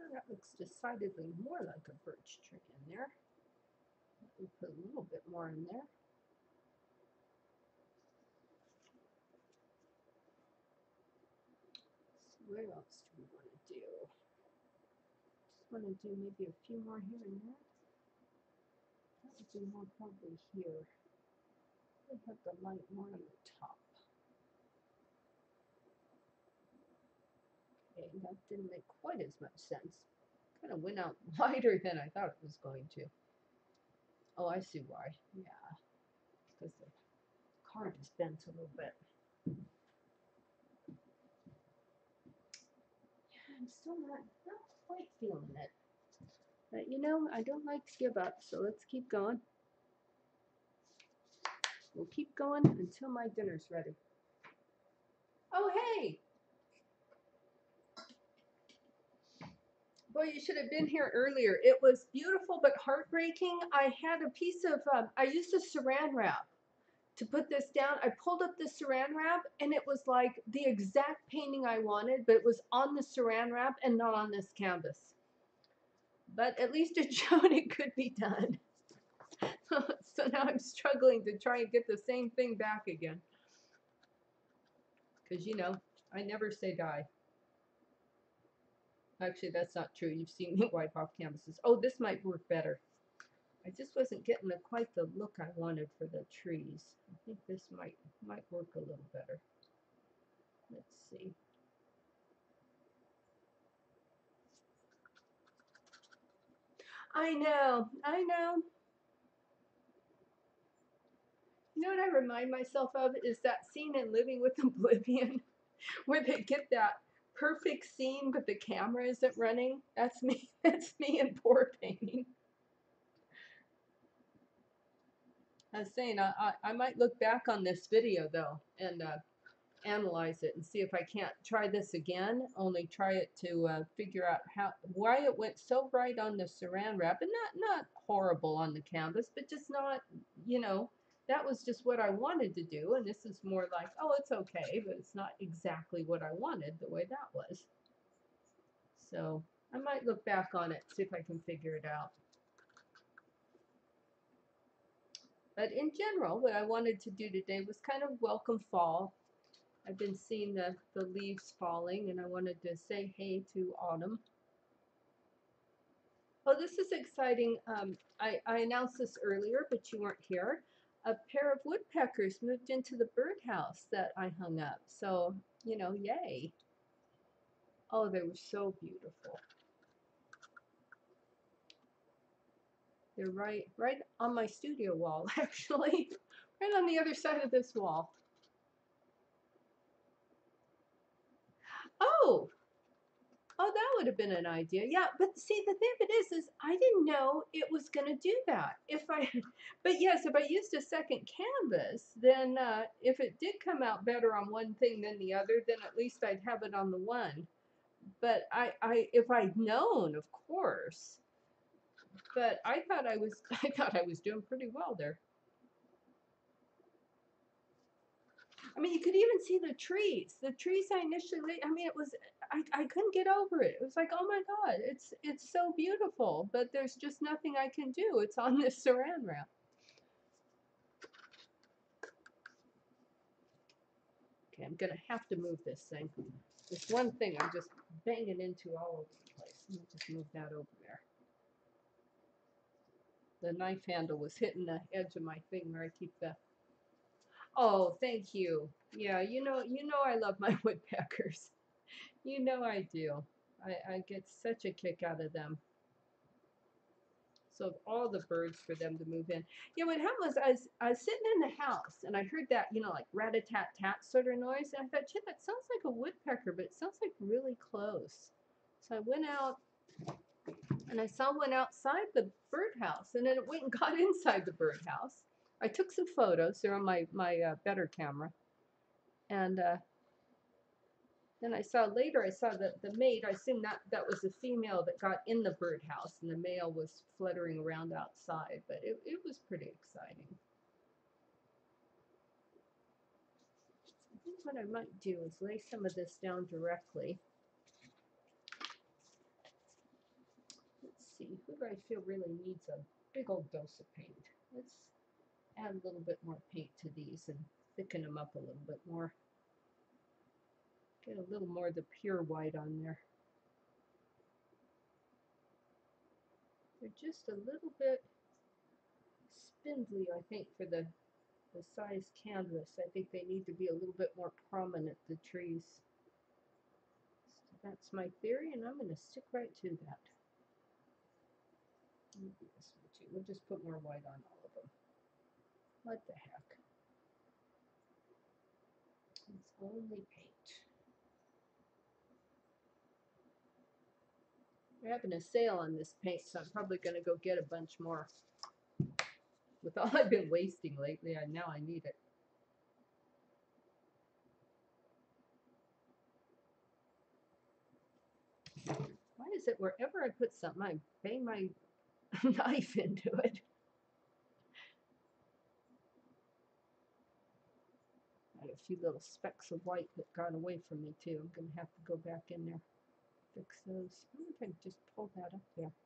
Speaker 1: Oh, that looks decidedly more like a birch tree in there. Let me put a little bit more in there. So where else do we want to do? Just want to do maybe a few more here and there. That would be more probably here. I have the light more on the top. Okay, that didn't make quite as much sense. Kind of went out wider than I thought it was going to. Oh, I see why. Yeah, because the card is bent a little bit. Yeah, I'm still not, not quite feeling it. But you know, I don't like to give up, so let's keep going. We'll keep going until my dinner's ready. Oh, hey! Boy, you should have been here earlier. It was beautiful but heartbreaking. I had a piece of, um, I used a saran wrap to put this down. I pulled up the saran wrap and it was like the exact painting I wanted, but it was on the saran wrap and not on this canvas. But at least it showed it could be done. so now I'm struggling to try and get the same thing back again. Because, you know, I never say die. Actually, that's not true. You've seen me wipe off canvases. Oh, this might work better. I just wasn't getting the, quite the look I wanted for the trees. I think this might might work a little better. Let's see. I know, I know. You know what I remind myself of is that scene in Living with Oblivion where they get that perfect scene but the camera isn't running. That's me. That's me in pour painting. I was saying I, I, I might look back on this video though and uh, analyze it and see if I can't try this again. Only try it to uh, figure out how why it went so right on the saran wrap and not not horrible on the canvas, but just not you know that was just what I wanted to do, and this is more like, oh, it's okay, but it's not exactly what I wanted the way that was. So I might look back on it, see if I can figure it out. But in general, what I wanted to do today was kind of welcome fall. I've been seeing the, the leaves falling, and I wanted to say hey to autumn. Oh, this is exciting. Um, I, I announced this earlier, but you weren't here a pair of woodpeckers moved into the birdhouse that I hung up. So, you know, yay. Oh, they were so beautiful. They're right right on my studio wall, actually. right on the other side of this wall. Oh, Oh, that would have been an idea. Yeah, but see, the thing of it is, is I didn't know it was going to do that. If I, but yes, if I used a second canvas, then uh, if it did come out better on one thing than the other, then at least I'd have it on the one. But I, I, if I'd known, of course. But I thought I was, I thought I was doing pretty well there. I mean, you could even see the trees. The trees I initially, I mean, it was, I, I couldn't get over it. It was like, oh my God, it's, it's so beautiful, but there's just nothing I can do. It's on this saran wrap. Okay, I'm going to have to move this thing. This one thing I'm just banging into all over the place. Let me just move that over there. The knife handle was hitting the edge of my thing where I keep the Oh, thank you. Yeah, you know, you know I love my woodpeckers. You know I do. I, I get such a kick out of them. So all the birds for them to move in. Yeah, what happened was I was, I was sitting in the house and I heard that, you know, like rat-a-tat-tat sort of noise. And I thought, shit, that sounds like a woodpecker, but it sounds like really close. So I went out and I saw one outside the birdhouse and then it went and got inside the birdhouse. I took some photos. They're on my, my uh, better camera. And uh, then I saw later, I saw that the mate, I assume that, that was the female that got in the birdhouse and the male was fluttering around outside. But it, it was pretty exciting. I think what I might do is lay some of this down directly. Let's see, who do I feel really needs a big old dose of paint? Let's add a little bit more paint to these and thicken them up a little bit more. Get a little more of the pure white on there. They're just a little bit spindly, I think, for the, the size canvas. I think they need to be a little bit more prominent, the trees. So that's my theory, and I'm going to stick right to that. We'll just put more white on all of them. What the heck? It's only paint. They're having a sale on this paint, so I'm probably going to go get a bunch more. With all I've been wasting lately, I now I need it. Why is it wherever I put something, I bang my knife into it? A few little specks of white that got away from me too. I'm gonna have to go back in there, I wonder oh, if I can just pull that up there.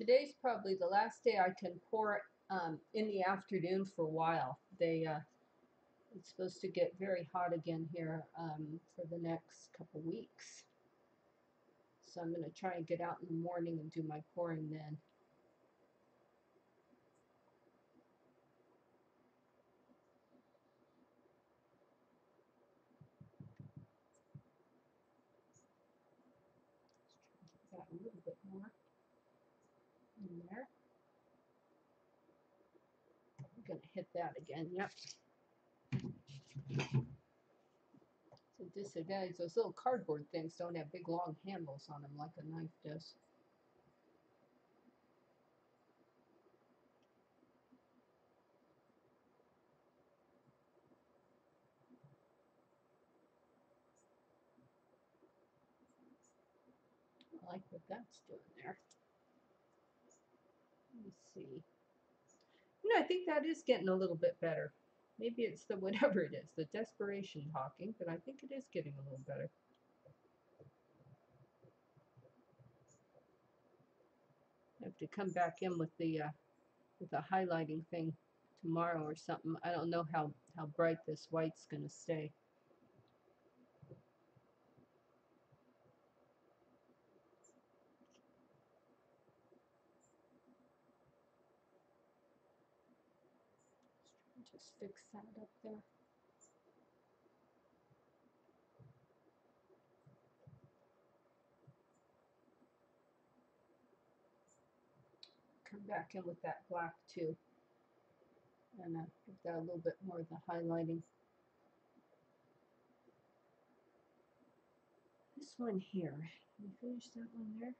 Speaker 1: Today's probably the last day I can pour um, in the afternoon for a while. They uh, it's supposed to get very hot again here um, for the next couple weeks. So I'm going to try and get out in the morning and do my pouring then. Let's try and get that a little bit more in there. I'm going to hit that again. Yep. It's a disadvantage. Those little cardboard things don't have big long handles on them like a knife does. I like what that's doing there. Let me see. Know, I think that is getting a little bit better. Maybe it's the whatever it is, the desperation talking, but I think it is getting a little better. I have to come back in with the uh, with the highlighting thing tomorrow or something. I don't know how how bright this white's going to stay. Fix that up there. Come back in with that black too. And uh, give that a little bit more of the highlighting. This one here, can you finish that one there?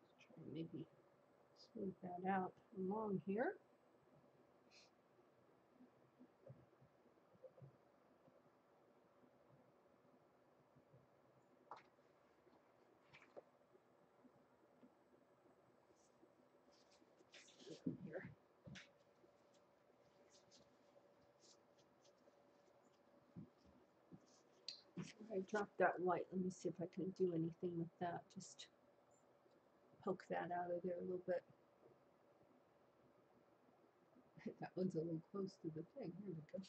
Speaker 1: Let's try and maybe smooth that out along here. Here. I dropped that white. Let me see if I can do anything with that. Just poke that out of there a little bit. that one's a little close to the thing. Here we go.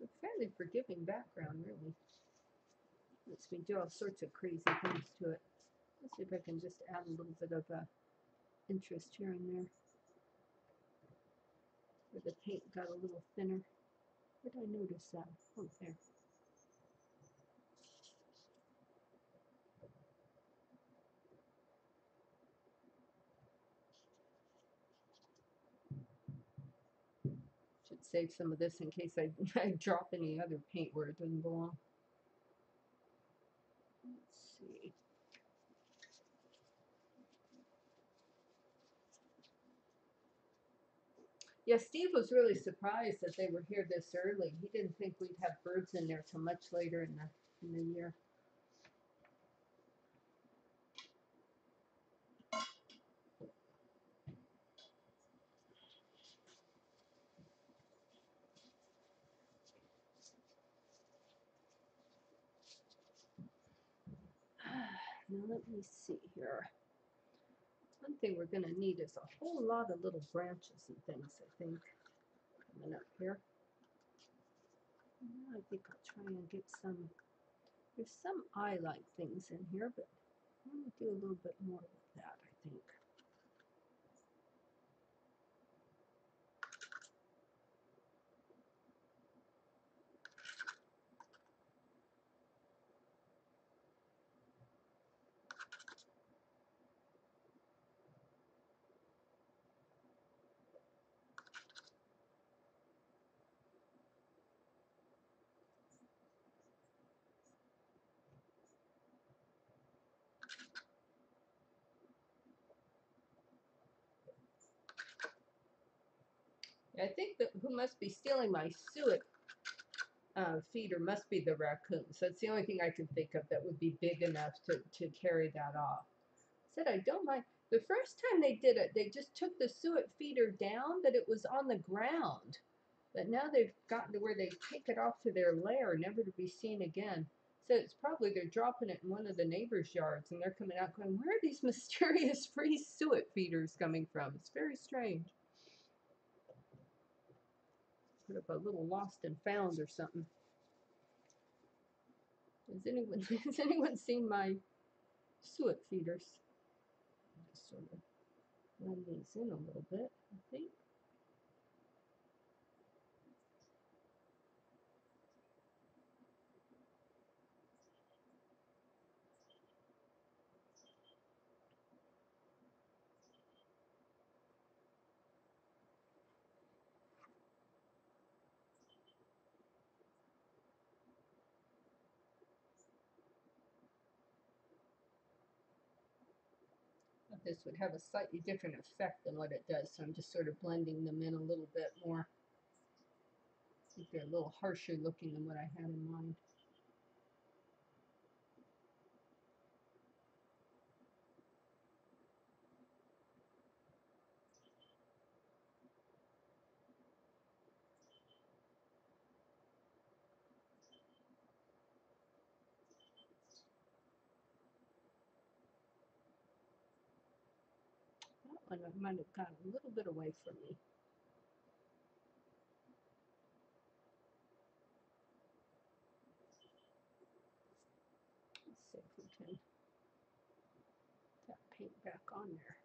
Speaker 1: It's a fairly forgiving background, really. Lets me do all sorts of crazy things to it. Let's see if I can just add a little bit of uh, interest here and there. Where the paint got a little thinner. Where did I notice that? Oh, there. Should save some of this in case I, I drop any other paint where it doesn't belong. Let's see. Yeah, Steve was really surprised that they were here this early. He didn't think we'd have birds in there till much later in the in the year. Now let me see here. One thing we're gonna need is a whole lot of little branches and things, I think, coming up here. I think I'll try and get some, there's some eye-like things in here, but I'm gonna do a little bit more with that, I think. I think that who must be stealing my suet uh, feeder must be the raccoons. That's the only thing I can think of that would be big enough to, to carry that off. Said I don't mind. The first time they did it, they just took the suet feeder down, that it was on the ground. But now they've gotten to where they take it off to their lair, never to be seen again. So it's probably they're dropping it in one of the neighbors' yards, and they're coming out going, "Where are these mysterious free suet feeders coming from?" It's very strange put up a little lost and found or something. Has anyone has anyone seen my suet feeders? Just sort of blend these in a little bit, I think. This would have a slightly different effect than what it does. So I'm just sort of blending them in a little bit more. I think they're a little harsher looking than what I had in mind. That one might have gotten a little bit away from me. Let's see if we can that paint back on there.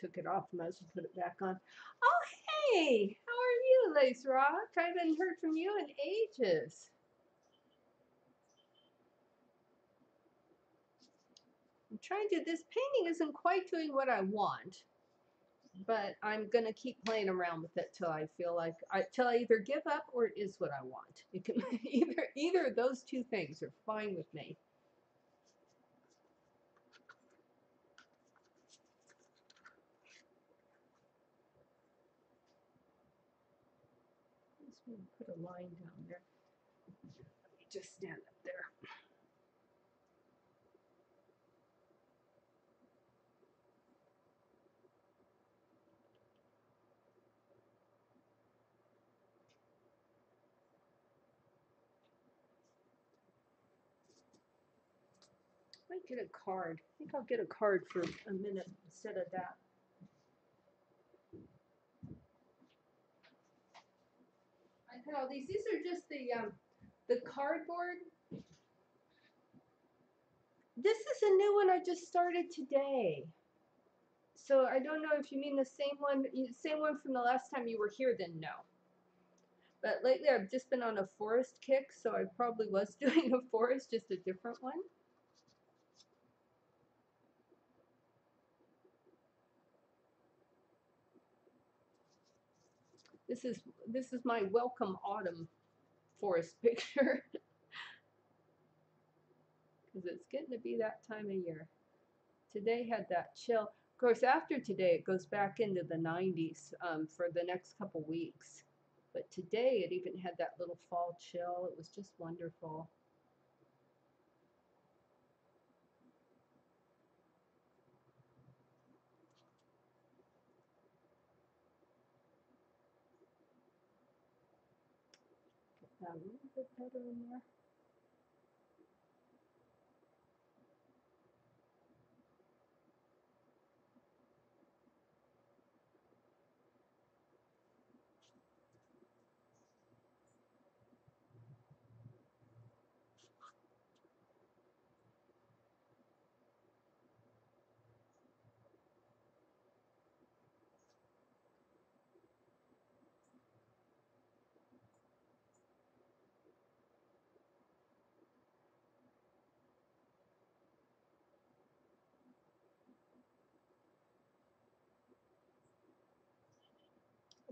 Speaker 1: Took it off, might as well put it back on. Oh, hey! How are you, Lace Rock? I haven't heard from you in ages. Trying to, this painting isn't quite doing what I want, but I'm going to keep playing around with it till I feel like, I, till I either give up or it is what I want. It can, either, either of those two things are fine with me. Put a line down there. Let me just stand up there. might get a card. I think I'll get a card for a minute instead of that. I got all these. These are just the um, the cardboard This is a new one I just started today. So I don't know if you mean the same one, same one from the last time you were here, then no. But lately I've just been on a forest kick, so I probably was doing a forest, just a different one. This is this is my welcome autumn forest picture. Because it's getting to be that time of year. Today had that chill. Of course, after today, it goes back into the 90s um, for the next couple weeks. But today, it even had that little fall chill. It was just wonderful. A little bit better in there.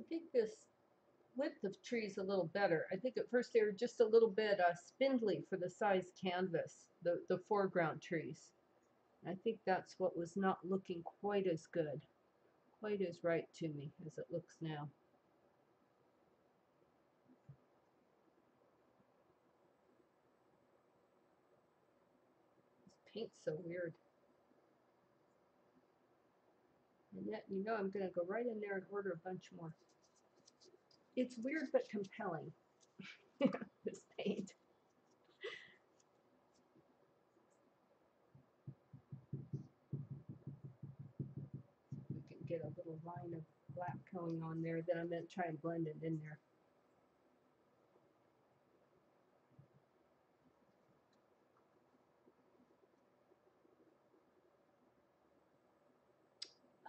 Speaker 1: Think this width of trees a little better. I think at first they were just a little bit uh, spindly for the size canvas, the, the foreground trees. I think that's what was not looking quite as good, quite as right to me as it looks now. This paint's so weird. And yet, you know, I'm going to go right in there and order a bunch more. It's weird but compelling, this paint. We can get a little line of black going on there, then I'm going to try and blend it in there.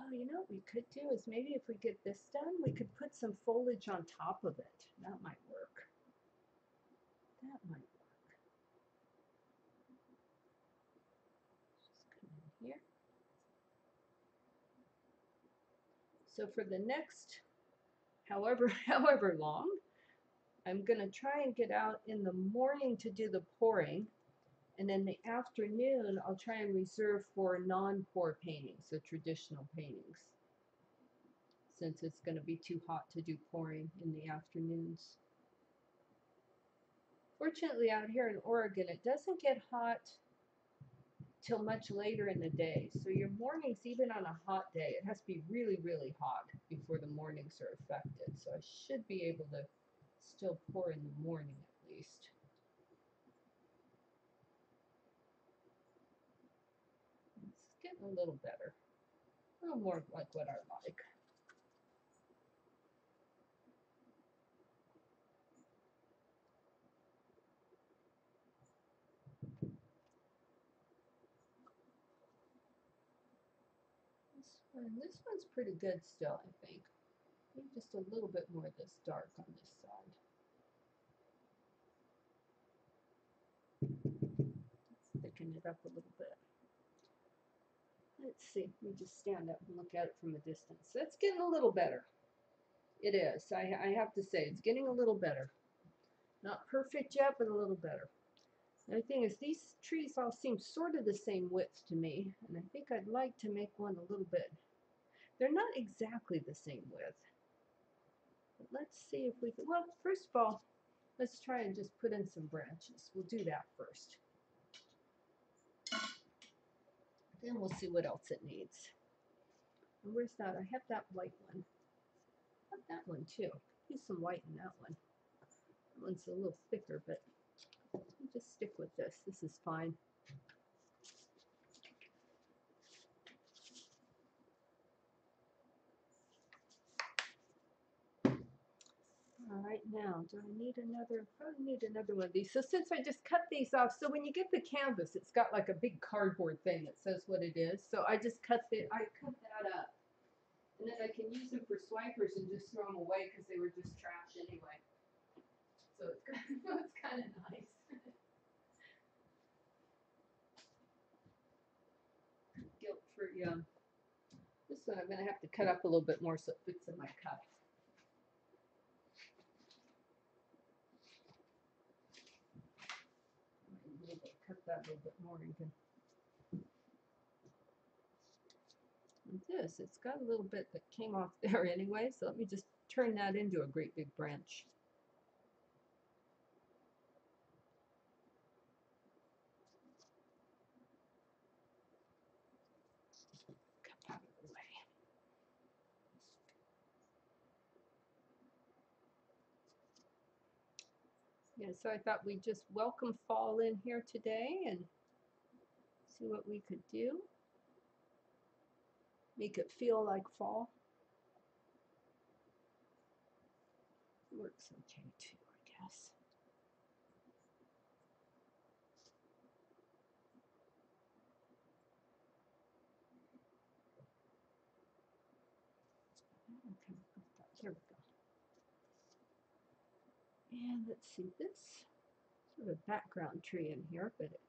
Speaker 1: Oh, you know what we could do is maybe if we get this done, we could put some foliage on top of it. That might work. That might work. Just come in here. So for the next, however, however long, I'm gonna try and get out in the morning to do the pouring. And then the afternoon, I'll try and reserve for non-pour paintings, so traditional paintings. Since it's going to be too hot to do pouring in the afternoons. Fortunately, out here in Oregon, it doesn't get hot till much later in the day. So your mornings, even on a hot day, it has to be really, really hot before the mornings are affected. So I should be able to still pour in the morning at least. It's getting a little better. A little more like what I like. This one, this one's pretty good still, I think. Maybe just a little bit more of this dark on this side. Thicken it up a little bit. Let's see, let me just stand up and look at it from a distance. That's getting a little better. It is. I, I have to say, it's getting a little better. Not perfect yet, but a little better. The thing is, these trees all seem sort of the same width to me, and I think I'd like to make one a little bit. They're not exactly the same width. But let's see if we can, well, first of all, let's try and just put in some branches. We'll do that first. Then we'll see what else it needs. And where's that? I have that white one. I have that one too. Use some white in that one. That one's a little thicker, but just stick with this. This is fine. All right, Now, do I need another? Probably need another one of these. So since I just cut these off, so when you get the canvas, it's got like a big cardboard thing that says what it is. So I just cut it. I cut that up, and then I can use them for swipers and just throw them away because they were just trash anyway. So it's kind it's kind of nice. Guilt free. Um, this one I'm gonna have to cut up a little bit more so it fits in my cup. Maybe cut that a little bit more. And this, it's got a little bit that came off there anyway, so let me just turn that into a great big branch. Yeah, so I thought we'd just welcome fall in here today and see what we could do. Make it feel like fall. Works okay too, I guess. Okay, there we go. And let's see this sort of background tree in here, but it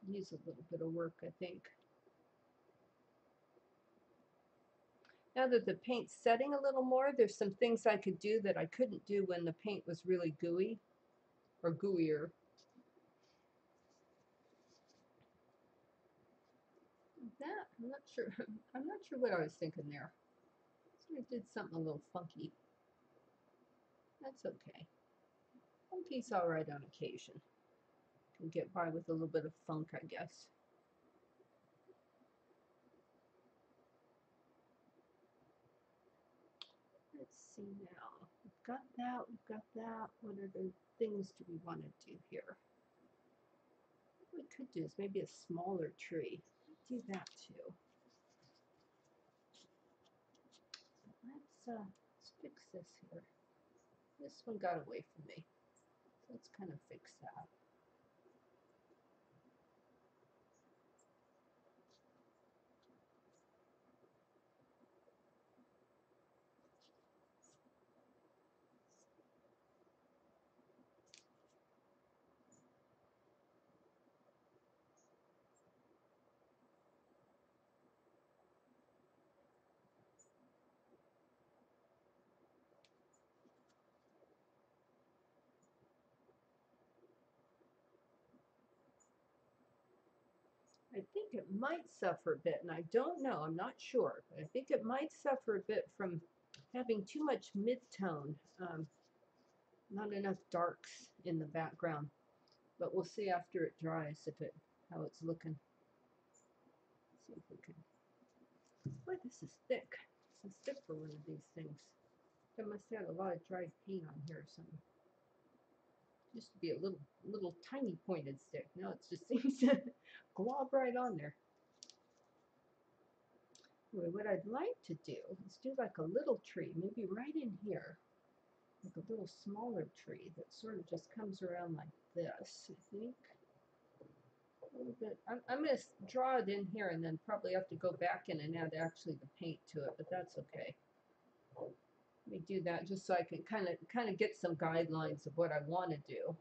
Speaker 1: could use a little bit of work, I think. Now that the paint's setting a little more, there's some things I could do that I couldn't do when the paint was really gooey or gooier. That, I'm not sure, I'm not sure what I was thinking there. Of did something a little funky. That's okay. Funky's alright on occasion. Can get by with a little bit of funk, I guess. Let's see now. We've got that, we've got that. What are the things do we want to do here? What we could do is maybe a smaller tree. Do that too. Let's uh let's fix this here. This one got away from me. Let's kind of fix that. I think it might suffer a bit, and I don't know, I'm not sure, I think it might suffer a bit from having too much mid-tone, um, not enough darks in the background. But we'll see after it dries if it how it's looking. see if we can. Boy, this is thick. Is thick for one of these things. I must have a lot of dried paint on here or something. Used to be a little, little tiny pointed stick. Now it just seems to glob right on there. Anyway, what I'd like to do is do like a little tree, maybe right in here, like a little smaller tree that sort of just comes around like this, I think. A little bit. I'm, I'm going to draw it in here and then probably have to go back in and add actually the paint to it, but that's okay. Let me do that just so I can kind of kind of get some guidelines of what I want to do.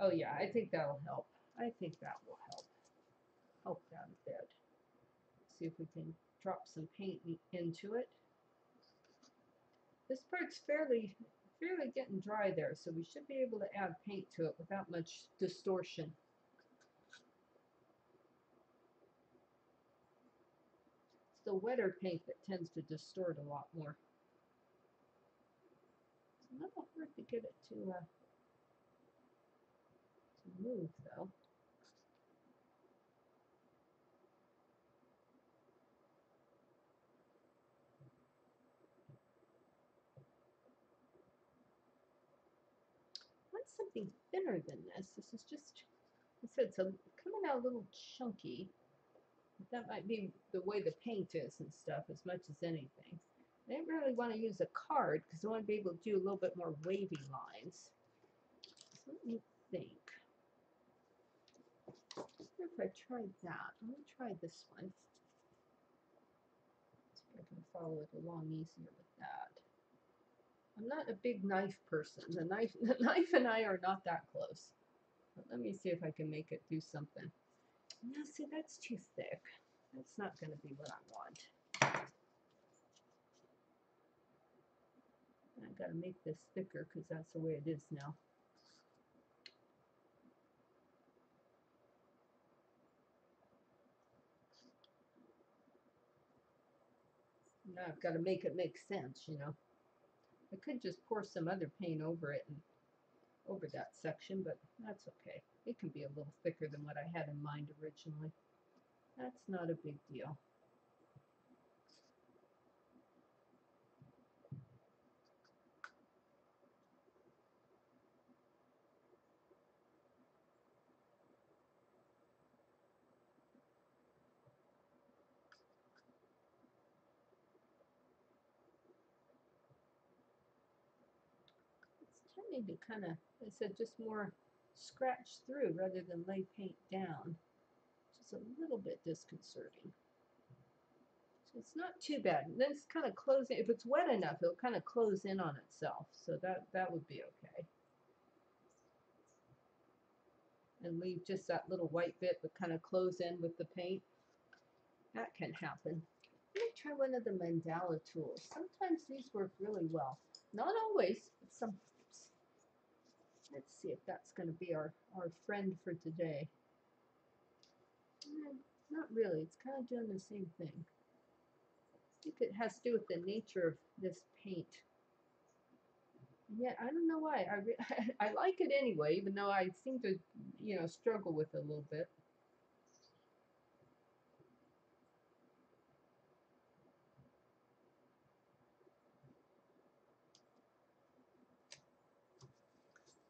Speaker 1: Oh yeah, I think that'll help. I think that will help. Help that a bit. See if we can drop some paint into it. This part's fairly fairly getting dry there, so we should be able to add paint to it without much distortion. It's the wetter paint that tends to distort a lot more. A little hard to get it to, uh, to move though. want something thinner than this. This is just, I said, it's a, coming out a little chunky. That might be the way the paint is and stuff as much as anything. I didn't really want to use a card because I want to be able to do a little bit more wavy lines. So let me think. What if I tried that? Going to try this one. See if I can follow it along easier with that. I'm not a big knife person. The knife, the knife and I are not that close. But let me see if I can make it do something. No, see, that's too thick. That's not going to be what I want. I got to make this thicker because that's the way it is now. Now I've got to make it make sense, you know. I could just pour some other paint over it and over that section, but that's okay. It can be a little thicker than what I had in mind originally. That's not a big deal. It's tending to kind of, I said, just more scratch through rather than lay paint down, which is a little bit disconcerting. So it's not too bad. And then it's kind of closing, if it's wet enough, it'll kind of close in on itself. So that, that would be okay. And leave just that little white bit, but kind of close in with the paint. That can happen. Let me try one of the mandala tools. Sometimes these work really well. Not always, but sometimes. Let's see if that's going to be our, our friend for today. Eh, not really. It's kind of doing the same thing. I think it has to do with the nature of this paint. And yet, I don't know why. I, I like it anyway, even though I seem to, you know, struggle with it a little bit.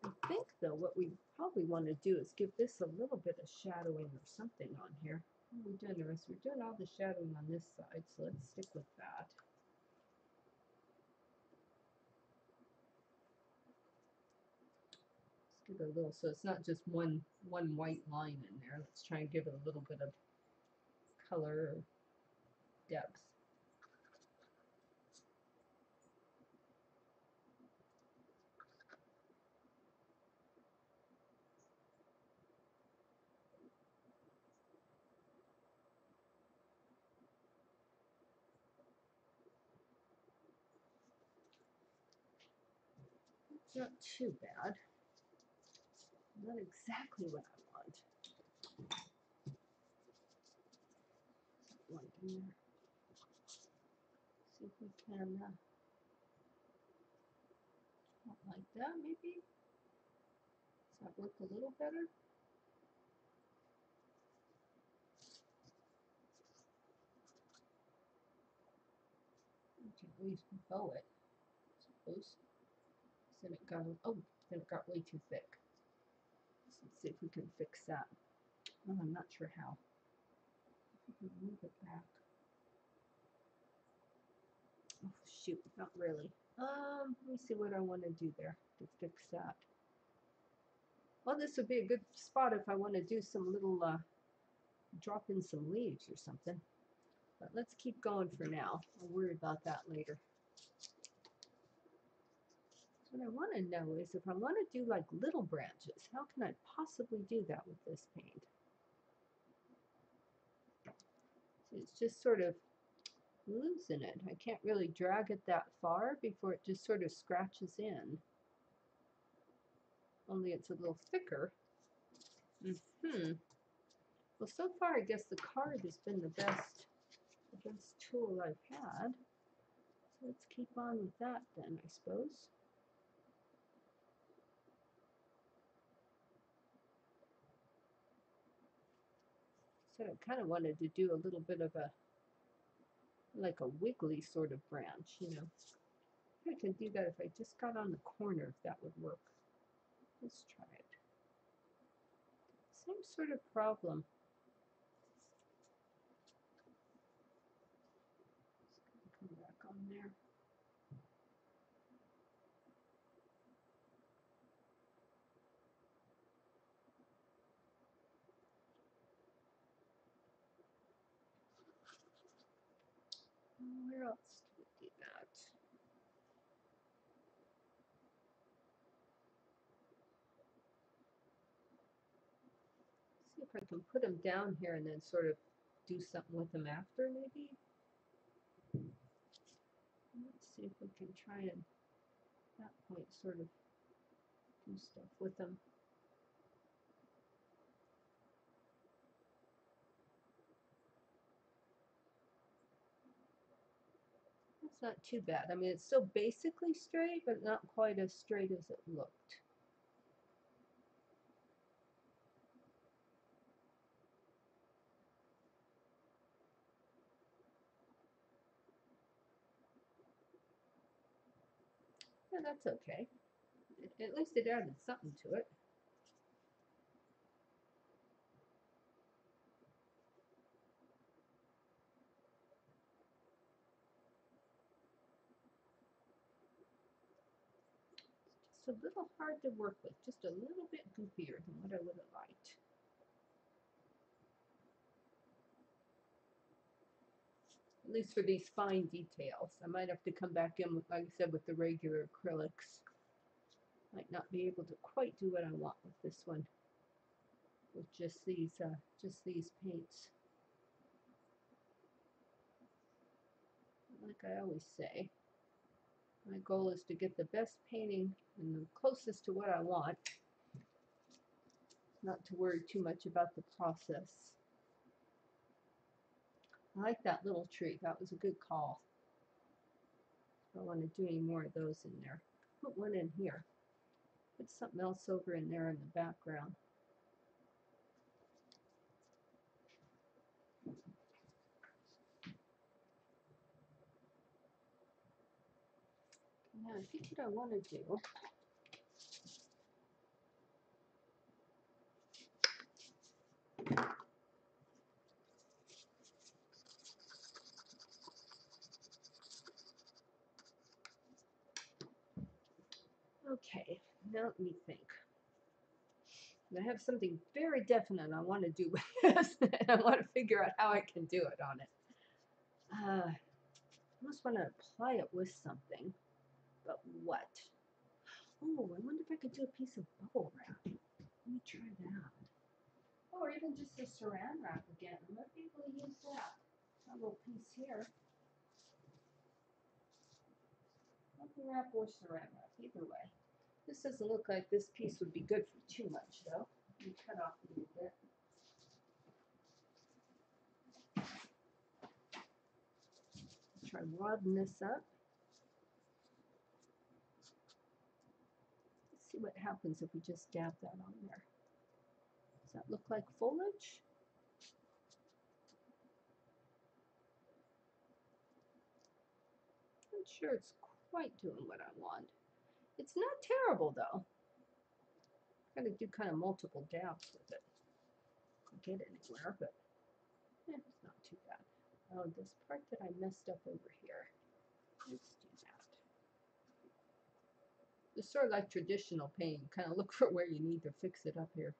Speaker 1: I think though what we probably want to do is give this a little bit of shadowing or something on here. Oh, what are we doing the rest? We're doing all the shadowing on this side, so let's stick with that. Let's give it a little, so it's not just one one white line in there. Let's try and give it a little bit of color depth. It's not too bad. Not exactly what I want. One in. See if we can uh, like that maybe. Does that work a little better? You can at least bow it, I suppose. It got, oh, then it got way too thick. So Let's see if we can fix that. Oh, I'm not sure how. Move it back. Oh, shoot, not really. Um, let me see what I want to do there to fix that. Well, this would be a good spot if I want to do some little, uh, drop in some leaves or something. But let's keep going for now. I'll worry about that later. What I want to know is if I want to do like little branches, how can I possibly do that with this paint? So it's just sort of losing it. I can't really drag it that far before it just sort of scratches in. Only it's a little thicker. Mm hmm Well, so far I guess the card has been the best, the best tool I've had. So let's keep on with that then, I suppose. So I kind of wanted to do a little bit of a, like a wiggly sort of branch, you know. I can do that if I just got on the corner, if that would work. Let's try it. Same sort of problem. Just gonna come back on there. Else do we do that? See if I can put them down here and then sort of do something with them after, maybe? Let's see if we can try and, at that point, sort of do stuff with them. It's not too bad. I mean, it's still basically straight, but not quite as straight as it looked. Yeah, that's okay. At least it added something to it. It's just a little hard to work with, just a little bit goofier than what I would have liked. At least for these fine details. I might have to come back in, with, like I said, with the regular acrylics. Might not be able to quite do what I want with this one. With just these, uh, just these paints. Like I always say, my goal is to get the best painting and the closest to what I want. Not to worry too much about the process. I like that little tree. That was a good call. I don't want to do any more of those in there. Put one in here. Put something else over in there in the background. Now, I think what I want to do Okay, now let me think. I have something very definite I want to do with this, and I want to figure out how I can do it on it. Uh, I almost want to apply it with something, but what? Oh, I wonder if I could do a piece of bubble wrap. Let me try that. Or even just a saran wrap again. I might be able to use that. A little piece here. Bubble wrap or saran wrap, either way. This doesn't look like this piece would be good for too much, though. Let me cut off a little bit. Try wadding this up. See what happens if we just dab that on there. Does that look like foliage? Not sure it's quite doing what I want. It's not terrible though. I'm gonna do kind of multiple dabs with it. Get anywhere, but eh, it's not too bad. Oh, this part that I messed up over here. That. It's sort of like traditional paint. Kind of look for where you need to fix it up here.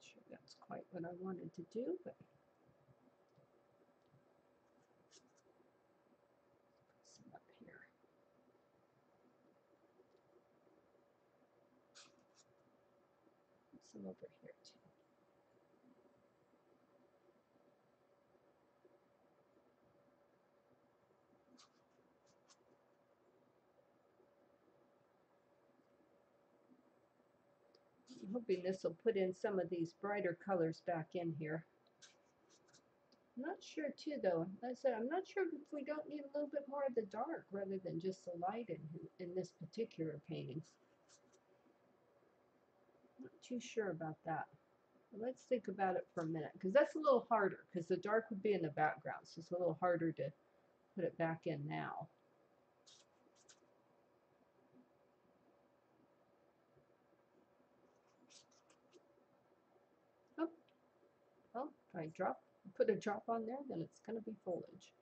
Speaker 1: Sure that's quite what I wanted to do, but some up here. Over here too. I'm hoping this will put in some of these brighter colors back in here. I'm not sure too though. Like I said, I'm not sure if we don't need a little bit more of the dark rather than just the light in, in this particular painting. Not too sure about that. Let's think about it for a minute because that's a little harder because the dark would be in the background. So it's a little harder to put it back in now. Oh, well, if I drop, put a drop on there, then it's going to be foliage.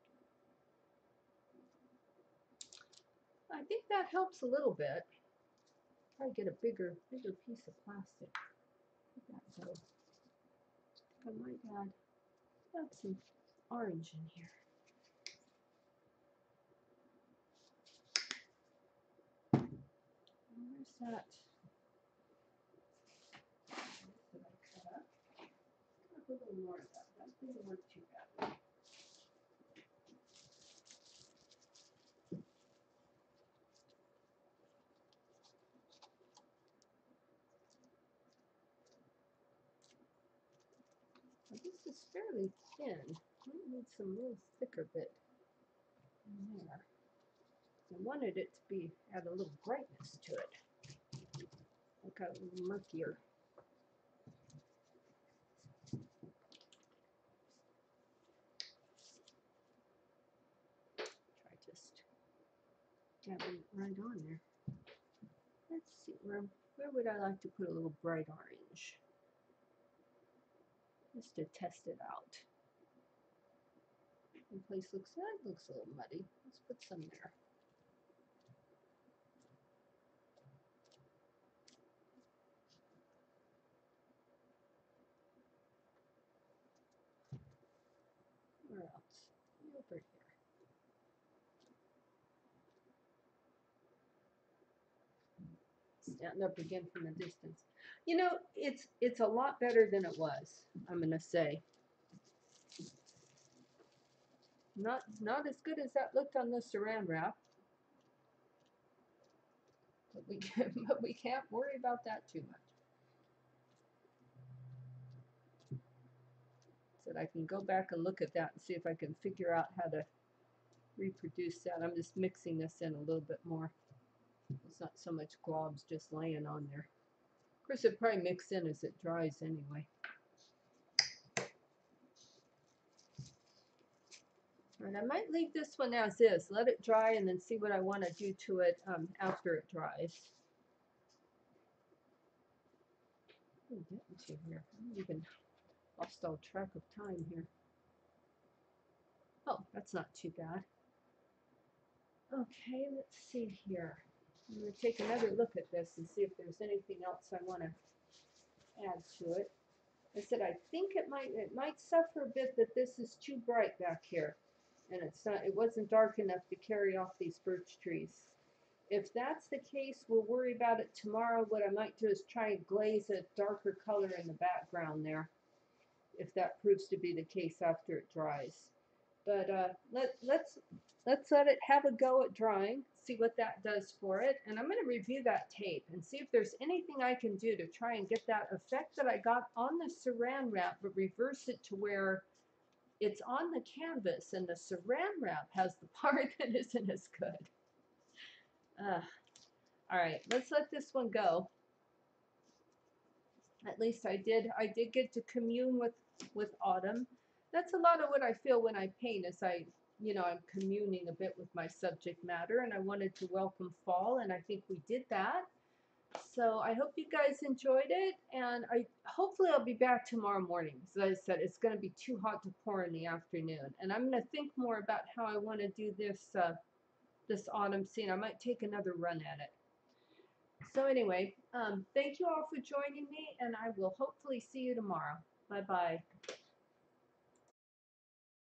Speaker 1: I I think that helps a little bit. Probably get a bigger, bigger piece of plastic. That go. I might add, add some orange in here. Where's that? A little more of that bad. Now, This is fairly thin. Might need some little thicker bit in there. I wanted it to be add a little brightness to it. Like a little murkier. Try just dabbing it right on there. Let's see where where would I like to put a little bright orange? Just to test it out. The place looks that looks a little muddy. Let's put some there. Where else? Over here. Stand up again from a distance. You know, it's it's a lot better than it was. I'm gonna say. Not not as good as that looked on the saran wrap. But we can, but we can't worry about that too much. So I can go back and look at that and see if I can figure out how to reproduce that. I'm just mixing this in a little bit more. It's not so much globs just laying on there. Of course, it probably mix in as it dries anyway. And I might leave this one as is, let it dry and then see what I want to do to it um, after it dries. What am getting to here? I'm even lost all track of time here. Oh, that's not too bad. Okay, let's see here. I'm going to take another look at this and see if there's anything else I want to add to it. I said I think it might it might suffer a bit that this is too bright back here and it's not it wasn't dark enough to carry off these birch trees. If that's the case, we'll worry about it tomorrow. What I might do is try and glaze a darker color in the background there, if that proves to be the case after it dries. But uh, let let's let's let it have a go at drying, see what that does for it, and I'm going to review that tape and see if there's anything I can do to try and get that effect that I got on the saran wrap, but reverse it to where it's on the canvas and the saran wrap has the part that isn't as good. Uh, all right, let's let this one go. At least I did. I did get to commune with with autumn. That's a lot of what I feel when I paint. Is I, you know, I'm communing a bit with my subject matter, and I wanted to welcome fall, and I think we did that. So I hope you guys enjoyed it, and I hopefully I'll be back tomorrow morning. As I said, it's going to be too hot to pour in the afternoon, and I'm going to think more about how I want to do this uh, this autumn scene. I might take another run at it. So anyway, um, thank you all for joining me, and I will hopefully see you tomorrow. Bye bye.